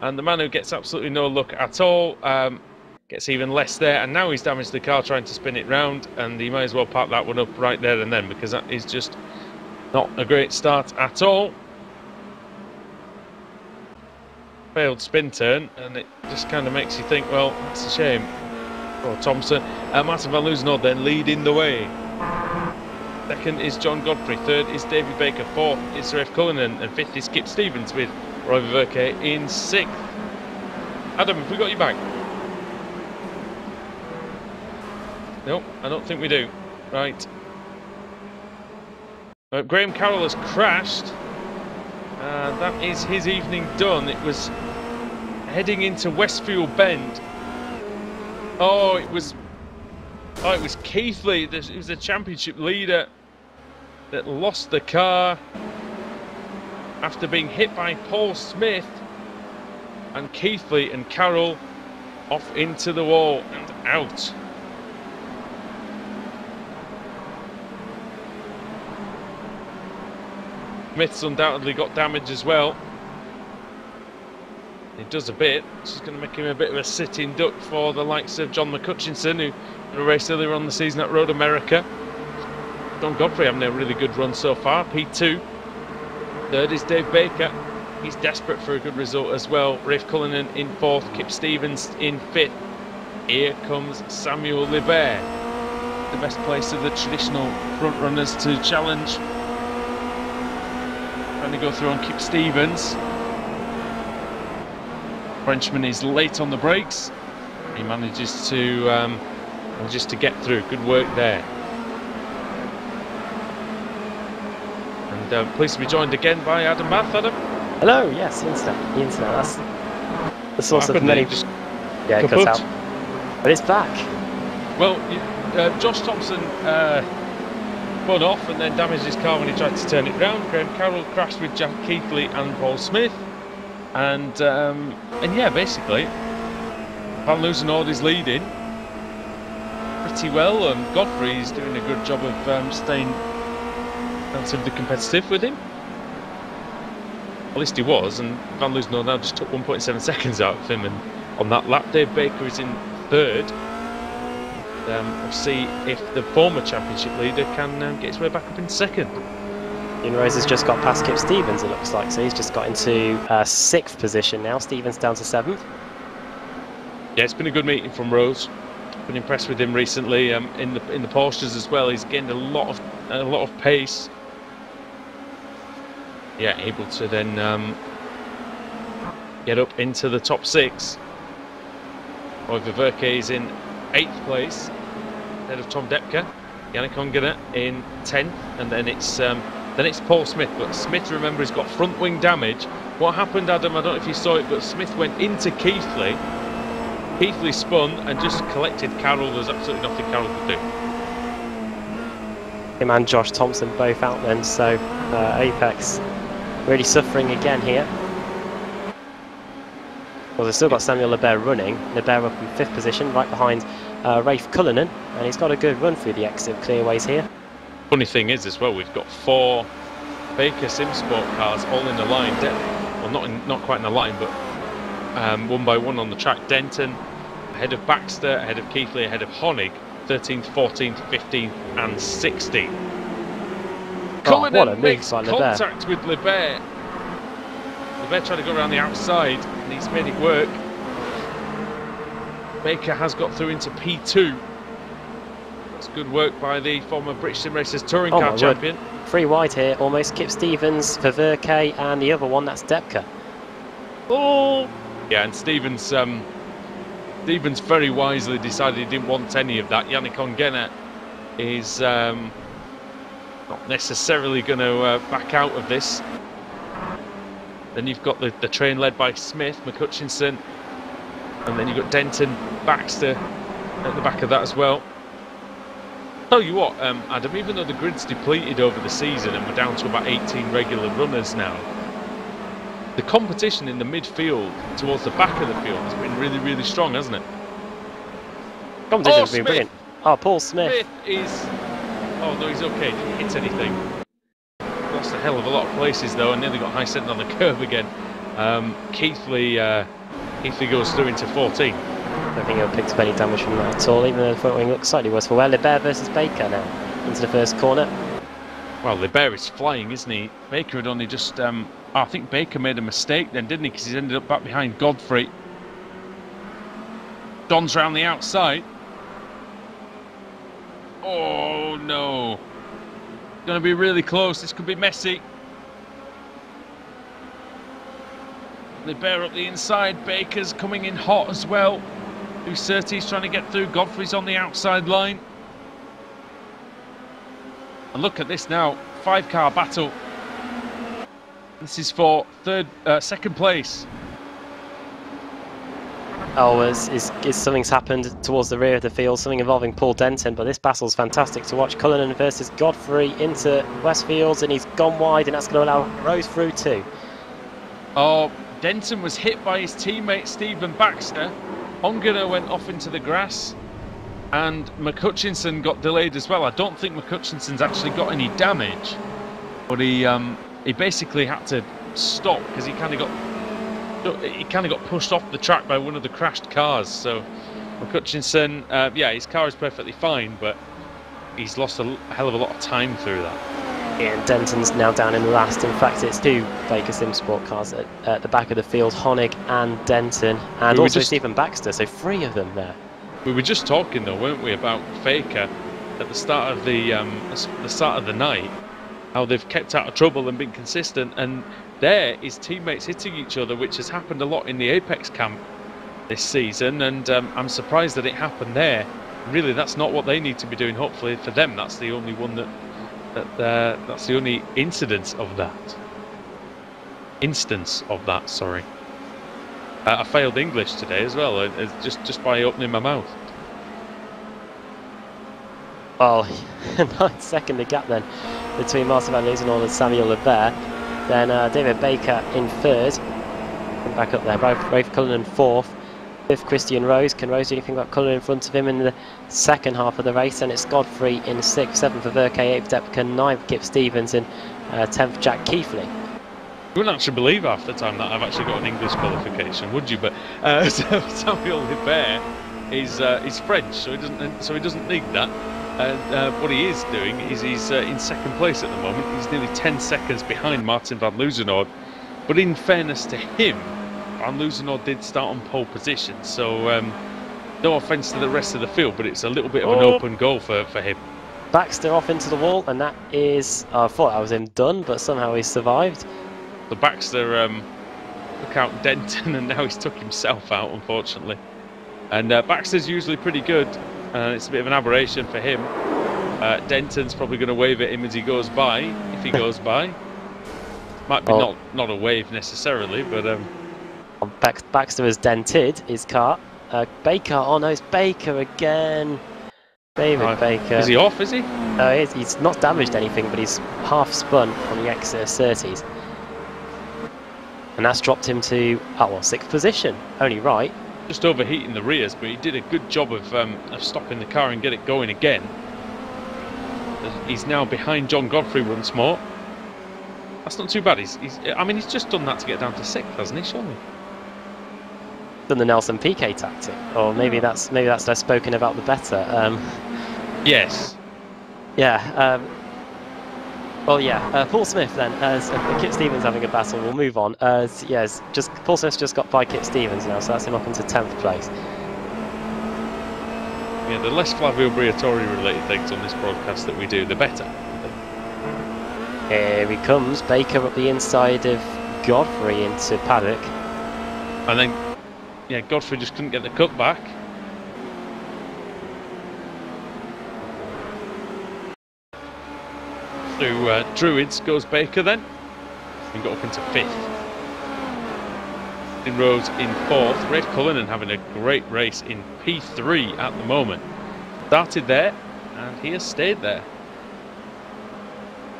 And the man who gets absolutely no look at all um, gets even less there. And now he's damaged the car trying to spin it round. And he might as well park that one up right there and then because that is just not a great start at all. Failed spin turn, and it just kind of makes you think, well, that's a shame. Oh, Thompson. Uh, Martin Van Loosenhoed then leading the way. Second is John Godfrey. Third is David Baker. Fourth is Rafe Cullinan. And fifth is Skip Stevens with Roy Verke in sixth. Adam, have we got you back? Nope, I don't think we do. Right. Uh, Graham Carroll has crashed. And that is his evening done. It was heading into Westfield Bend. Oh, it was. Oh, it was Keithley. It was the championship leader that lost the car after being hit by Paul Smith. And Keithley and Carroll off into the wall and out. Smith's undoubtedly got damage as well. He does a bit, which is going to make him a bit of a sitting duck for the likes of John McCutchinson, who raced earlier on the season at Road America. Don Godfrey having a really good run so far, P2. Third is Dave Baker. He's desperate for a good result as well. Rafe Cullinan in fourth, Kip Stevens in fifth. Here comes Samuel Libert, the best place of the traditional front runners to challenge Trying to go through on Kip Stevens. Frenchman is late on the brakes. He manages to um, manages to get through. Good work there. And uh, pleased to be joined again by Adam Bath. Adam. Hello, yes, the internet. The internet. That's the source of many. Just Yeah, it cuts out. But it's back. Well, uh, Josh Thompson uh, spun off and then damaged his car when he tried to turn it round. Graham Carroll crashed with Jack Keithley and Paul Smith. And um, and yeah, basically, Van Loozenhoorn is leading pretty well, and Godfrey is doing a good job of um, staying relatively competitive with him. At least he was, and Van Loozenhoorn now just took 1.7 seconds out of him. And on that lap, Dave Baker is in third. Um, we'll see if the former championship leader can uh, get his way back up in second. Ian Rose has just got past Kip Stevens, it looks like, so he's just got into uh, sixth position now. Stevens down to seventh. Yeah, it's been a good meeting from Rose. Been impressed with him recently um, in the in the Porsches as well. He's gained a lot of a lot of pace. Yeah, able to then um, get up into the top six. Roy Verke is in eighth place, ahead of Tom Depke. Yannick Ongena in tenth, and then it's um, then it's Paul Smith. But Smith, remember, he's got front wing damage. What happened, Adam? I don't know if you saw it, but Smith went into Keithley. Keithley spun and just collected Carroll. There's absolutely nothing Carroll could do. Him and Josh Thompson both out then, so uh, Apex really suffering again here. Well, they've still got Samuel Lebert running. Lebert up in fifth position, right behind uh, Rafe Cullinan, and he's got a good run through the exit clearways here. Funny thing is, as well, we've got four Baker Simsport cars all in the line. De well, not in, not quite in the line, but um, one by one on the track. Denton ahead of Baxter, ahead of Keithley, ahead of Honig, 13th, 14th, 15th, and 16th. Oh, Cullinan what a move makes by Lebert. contact with Lebert. Lebert tried to go around the outside, and he's made it work. Baker has got through into P2. That's good work by the former British Sim Racers Touring Oh Car my word. champion. Three wide here, almost. Kip Stevens, for Verke, and the other one, that's Depka. Oh! Yeah, and Stevens, um, Stevens very wisely decided he didn't want any of that. Yannick Ongena is um, not necessarily going to uh, back out of this. Then you've got the, the train led by Smith, McCutchinson, and then you've got Denton, Baxter at the back of that as well. Tell you what, um, Adam, even though the grid's depleted over the season and we're down to about 18 regular runners now, the competition in the midfield towards the back of the field has been really, really strong, hasn't it? Competition's Oh, been brilliant. Oh, Paul Smith. Smith is. Oh no, he's okay. Didn't hit anything. Lost a hell of a lot of places though, and nearly got high sent on the [LAUGHS] curve again. Um, Keithley, uh, Keithley goes through into 14. I don't think he'll pick up any damage from that at all, even though the front wing looks slightly worse for wear. Lebert versus Baker now into the first corner. Well, Lebert is flying, isn't he? Baker had only just. Um, oh, I think Baker made a mistake then, didn't he? Because he's ended up back behind Godfrey. Don's round the outside. Oh no. Going to be really close. This could be messy. Lebert up the inside. Baker's coming in hot as well. Ucerti's trying to get through. Godfrey's on the outside line. And look at this now, five car battle. This is for third, uh, second place. Oh, is, is, is something's happened towards the rear of the field, something involving Paul Denton, but this battle's fantastic to watch. Cullinan versus Godfrey into Westfields, and he's gone wide, and that's going to allow Rose through too. Oh, Denton was hit by his teammate Stephen Baxter. Ongena went off into the grass, and McCutchinson got delayed as well. I don't think McCutchinson's actually got any damage, but he um, he basically had to stop because he kind of got he kind of got pushed off the track by one of the crashed cars. So McCutchinson, uh, yeah, his car is perfectly fine, but he's lost a hell of a lot of time through that. Yeah, and Denton's now down in the last. In fact, it's two Baker Simsport cars at, at the back of the field, Honig and Denton, and We also just- Stephen Baxter, so three of them there. We were just talking though, weren't we, about Baker at the start of the um, the start of the night, how they've kept out of trouble and been consistent, and there is teammates hitting each other, which has happened a lot in the Apex camp this season, and um, I'm surprised that it happened there. Really, that's not what they need to be doing. Hopefully for them, that's the only one that that that's the only incidence of that. Instance of that, sorry. Uh, I failed English today as well, uh, just just by opening my mouth. [LAUGHS] Oh, nine second the gap then between Martin van and all the Samuel Lebert. Then uh, David Baker in third. Back up there. Rafe, Rafe Cullinan fourth. Fifth, Christian Rose. Can Rose do anything about colour in front of him in the second half of the race? And it's Godfrey in sixth, seventh for Verke, eighth Depka, ninth Kip Stevens, and uh, tenth Jack Keithley. You wouldn't actually believe half the time that I've actually got an English qualification, would you? But uh, [LAUGHS] Samuel Lebert is uh, is French, so he doesn't so he doesn't need that. And uh, what he is doing is he's uh, in second place at the moment. He's nearly 10 seconds behind Martin van Loozenhoorn. But in fairness to him, Van Loozenhoorn did start on pole position. So um, no offence to the rest of the field, but it's a little bit of an Oh. open goal for, for him. Baxter off into the wall, and that is. I thought that was him done, but somehow he survived. The Baxter um, took out [LAUGHS] Denton and now he's took himself out, unfortunately. And uh, Baxter's usually pretty good. Uh, it's a bit of an aberration for him. Uh, Denton's probably going to wave at him as he goes by, if he [LAUGHS] goes by. Might be Oh. not, not a wave necessarily, but um, Bax- Baxter has dented his car. Uh, Baker, oh no, it's Baker again. David Oh, Baker. is he off, is he? No, he is, he's not damaged anything, but he's half spun on the exit of Surtees. And that's dropped him to, oh well, sixth position. Only right. Just overheating the rears, but he did a good job of, um, of stopping the car and get it going again. He's now behind John Godfrey once more. That's not too bad. He's, he's, I mean, he's just done that to get down to sixth, hasn't he? Surely. Done the Nelson Piquet tactic. Or maybe that's maybe that's less spoken about the better. Um, Yes. yeah. Um, well, yeah. Uh, Paul Smith then. As uh, Kit Stevens having a battle. We'll move on. Uh, yes, just Paul Smith's just got by Kit Stevens now, so that's him up into tenth place. Yeah, the less Flavio Briatore related things on this broadcast that we do, the better. Here he comes. Baker up the inside of Godfrey into paddock. And then, yeah, Godfrey just couldn't get the cut back. Through uh, Druids goes Baker then. And got up into fifth. In Rose in fourth. Rafe Cullinan having a great race in P3 at the moment. Started there and he has stayed there.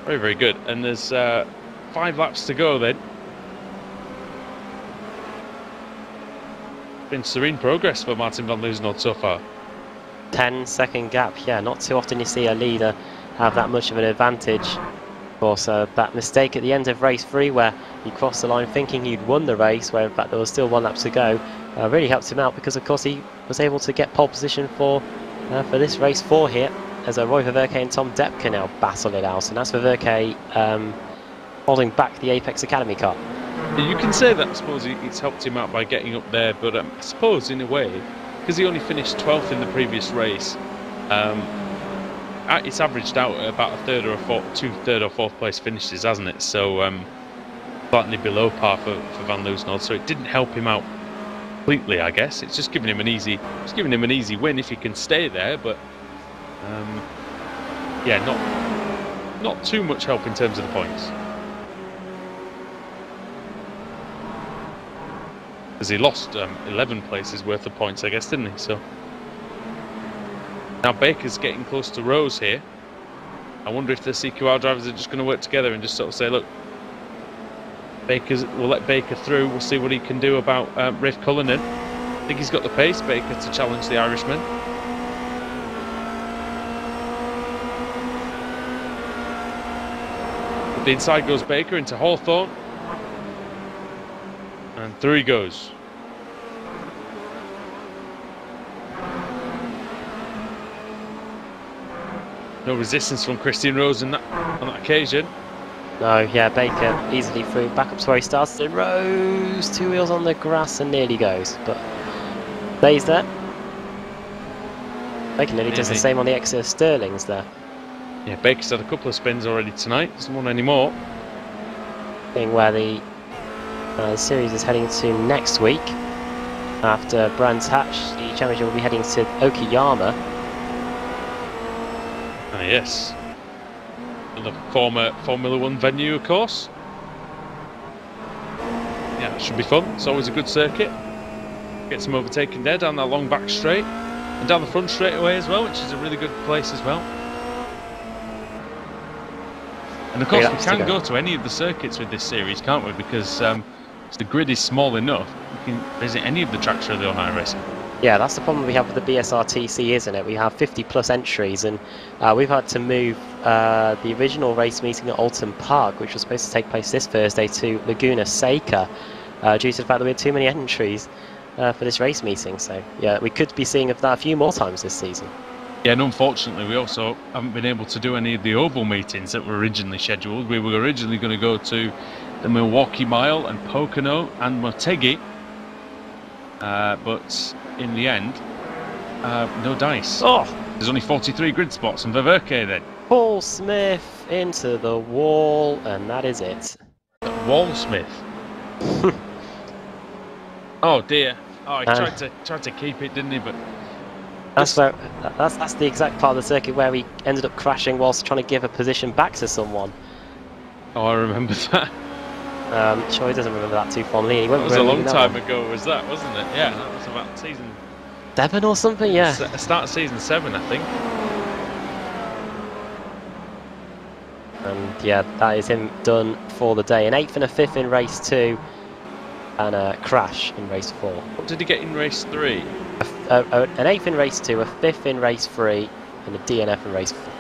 Very, very good. And there's uh, five laps to go then. Been serene progress for Martin van Loozenhoorn so far. 10 second gap. Yeah, not too often you see a leader have that much of an advantage. Of course, uh, that mistake at the end of race three where he crossed the line thinking he'd won the race, where in fact there was still one lap to go, uh, really helped him out because of course he was able to get pole position for uh, for this race four here as uh, Roy Verke and Tom Depke now battle it out. And that's Verke um, holding back the Apex Academy car. You can say that I suppose it's helped him out by getting up there, but um, I suppose in a way, because he only finished 12th in the previous race, um, it's averaged out at about a third or a fourth, two third or fourth place finishes, hasn't it? So um, slightly below par for, for Van Loozenhoorn, so it didn't help him out completely, I guess. It's just giving him an easy, it's giving him an easy win if he can stay there, but um, yeah, not not too much help in terms of the points. Because he lost um, 11 places worth of points, I guess, didn't he? So now Baker's getting close to Rose here. I wonder if the CQR drivers are just going to work together and just sort of say, look, Baker's, we'll let Baker through. We'll see what he can do about um, Rafe Cullinan. I think he's got the pace, Baker, to challenge the Irishman. But The inside goes Baker into Hawthorn. And through he goes. No resistance from Christian Rose in that, on that occasion. No, yeah, Baker easily through. Back up to where he started. And Rose, two wheels on the grass and nearly goes, but stays there. Baker nearly does the same on the exit of Stirling's there. Yeah, Baker's had a couple of spins already tonight. Doesn't want any more. Thing where the uh, series is heading to next week. After Brands Hatch, the championship will be heading to Okayama. Ah, yes. The former Formula One venue, of course. Yeah, it should be fun. It's always a good circuit. Get some overtaking there down that long back straight. And down the front straight away as well, which is a really good place as well. And of course, we can go. go to any of the circuits with this series, can't we? Because um, the grid is small enough, you can visit any of the tracks really on iRacing. Yeah, that's the problem we have with the BSRTC, isn't it? We have 50 plus entries, and uh, we've had to move uh, the original race meeting at Oulton Park, which was supposed to take place this Thursday, to Laguna Seca, uh, due to the fact that we had too many entries uh, for this race meeting. So, yeah, we could be seeing of that a few more times this season. Yeah, and unfortunately, we also haven't been able to do any of the oval meetings that were originally scheduled. We were originally going to go to the Milwaukee Mile and Pocono and Motegi, uh, but in the end, uh, no dice. Oh, There's only 43 grid spots, and Viverke then. Paul Smith into the wall, and that is it. Wall Smith? [LAUGHS] oh dear. Oh, he Uh. tried to tried to keep it, didn't he? But That's where that's that's the exact part of the circuit where he ended up crashing whilst trying to give a position back to someone. oh, I remember [LAUGHS] that. Um, sure, he doesn't remember that too fondly. He That was a long time one. ago, was that, wasn't it? Yeah, that was about season Devon or something, yeah. start of season seven, I think. And yeah, that is him done for the day. An eighth and a fifth in race two, and a crash in race four. What did he get in race three? A a- a- an eighth in race two, a fifth in race three, and a DNF in race four.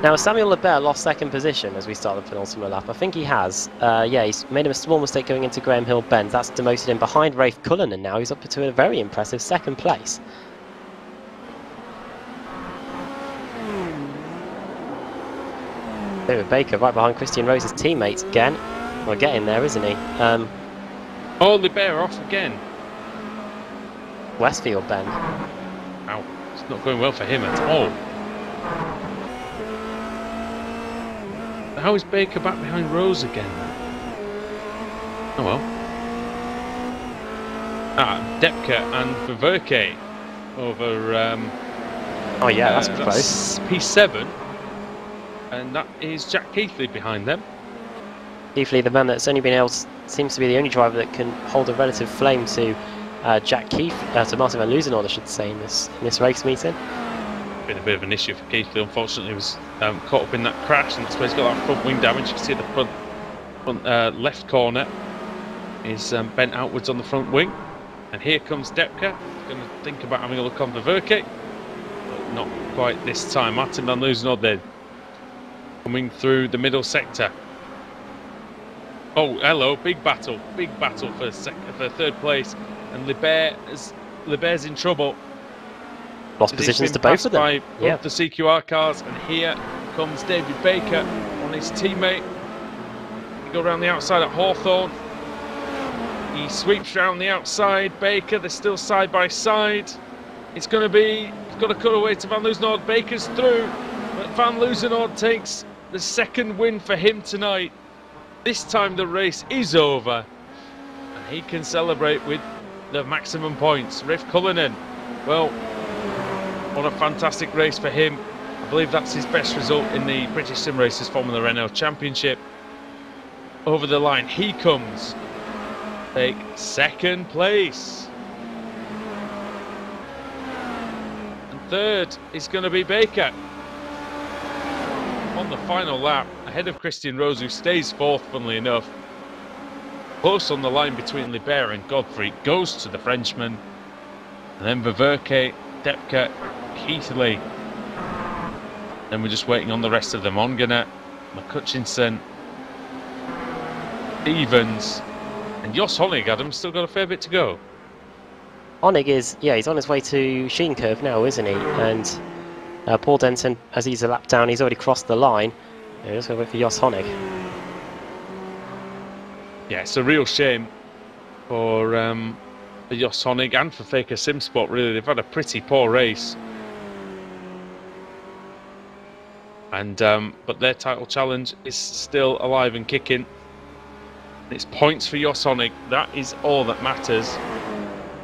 Now, Samuel Lebert lost second position as we start the penultimate lap. I think he has. Uh, yeah, he's made a small mistake going into Graham Hill Bend. That's demoted him behind Rafe Cullen, and now. He's up to a very impressive second place. David Baker right behind Christian Rose's teammates again. Well, getting there, isn't he? Um, Oh, Lebert off again. Westfield Bend. Ow, it's not going well for him at all. How is Baker back behind Rose again? Oh well. Ah, Depka and Verke over. Um, Oh yeah, uh, that's close. P7, and that is Jack Keithley behind them. Keithley the man that's only been able, to, seems to be the only driver that can hold a relative flame to uh, Jack Keith, uh, to Martin van Loozenord, I should say, in this in this race meeting. Been a bit of an issue for Keithley. Unfortunately, he was um, caught up in that crash, and that's why he's got that front wing damage. You can see the front, front uh, left corner is um, bent outwards on the front wing. And here comes Depka. Going to think about having a look on the Verke. Not quite this time. Martin van Loozenord then coming through the middle sector. Oh, hello! Big battle, big battle for for third place, and Lebert is Lebert's in trouble. Lost As positions to both of them. By Yeah. the CQR cars, and here comes David Baker on his teammate. He go around the outside at Hawthorn. He sweeps round the outside. Baker, they're still side by side. It's going to be, he's got to cut away to Van Loozenord. Baker's through, but Van Loozenord takes the second win for him tonight. This time the race is over, and he can celebrate with the maximum points. Rafe Cullinan, well, what a fantastic race for him. I believe that's his best result in the British Sim Racers Formula Renault Championship. Over the line, he comes. Take second place. And third is going to be Baker. On the final lap, ahead of Christian Rose, who stays fourth, funnily enough. Close on the line between Lebert and Godfrey, goes to the Frenchman. And then Viverke, Depka, Keithley. Then we're just waiting on the rest of them. Ongena, McCutchinson, Evans, and Jos Honig. Adam's still got a fair bit to go. Honig is, yeah, he's on his way to Sheene Curve now, isn't he? And uh, Paul Denton, as he's a lap down, he's already crossed the line. Yeah, just gotta wait for Jos Honig. Yeah, it's a real shame for um, for Jos Honig and for Baker Simsport. Really, they've had a pretty poor race. And um, but their title challenge is still alive and kicking. It's points for Jos Honig. That is all that matters.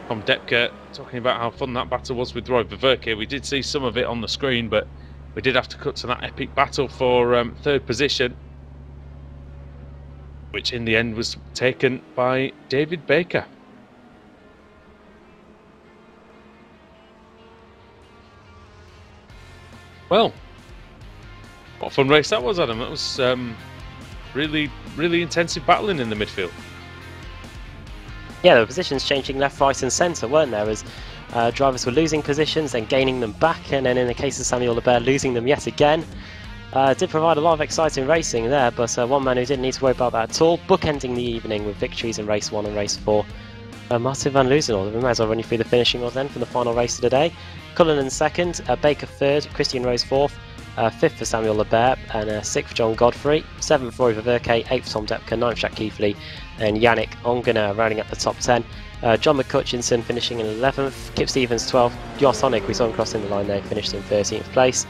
From Depke talking about how fun that battle was with Roy Viverke. We did see some of it on the screen, but we did have to cut to that epic battle for um, third position which in the end was taken by David Baker. Well, What a fun race that was, Adam. That was um, really, really intensive battling in the midfield. Yeah, the positions changing left, right, and centre, weren't there? As uh, drivers were losing positions, then gaining them back, and then in the case of Samuel Lebert, losing them yet again. Uh, did provide a lot of exciting racing there, but uh, one man who didn't need to worry about that at all, bookending the evening with victories in race one and race four. Uh, Martin van Loozenhoorn, we might as well run you through the finishing order then for the final race of the day. Cullinan second, uh, Baker third, Christian Rose fourth, uh, fifth for Samuel Lebert, and uh, sixth for John Godfrey, seventh for Roy Verke, eighth for Tom Depke, ninth Jack Keithley, and Yannick Ongena rounding up the top ten. Uh, John McCutchinson finishing in 11th, Kip Stevens 12th, Jos Honig, we saw him crossing the line there, finished in 13th place,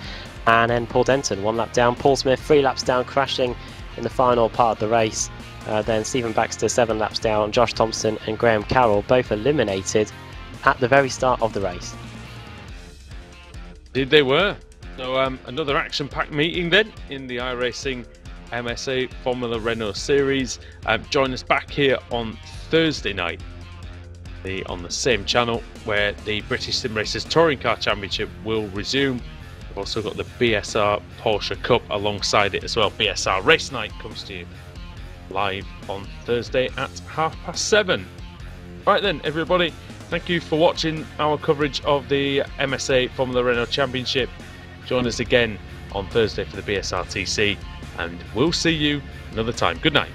and then Paul Denton one lap down, Paul Smith three laps down, crashing in the final part of the race. Uh, then Stephen Baxter seven laps down, Josh Thompson and Graham Carroll both eliminated at the very start of the race. Did they were. So um, another action-packed meeting then in the iRacing MSA Formula Renault Series. Um, join us back here on Thursday night the, on the same channel where the British Sim Racers Touring Car Championship will resume. We've also got the BSR Porsche Cup alongside it as well. BSR Race Night comes to you live on Thursday at half past seven. Right then, everybody, thank you for watching our coverage of the MSA Formula Renault Championship. Join us again on Thursday for the BSRTC, and we'll see you another time. Good night.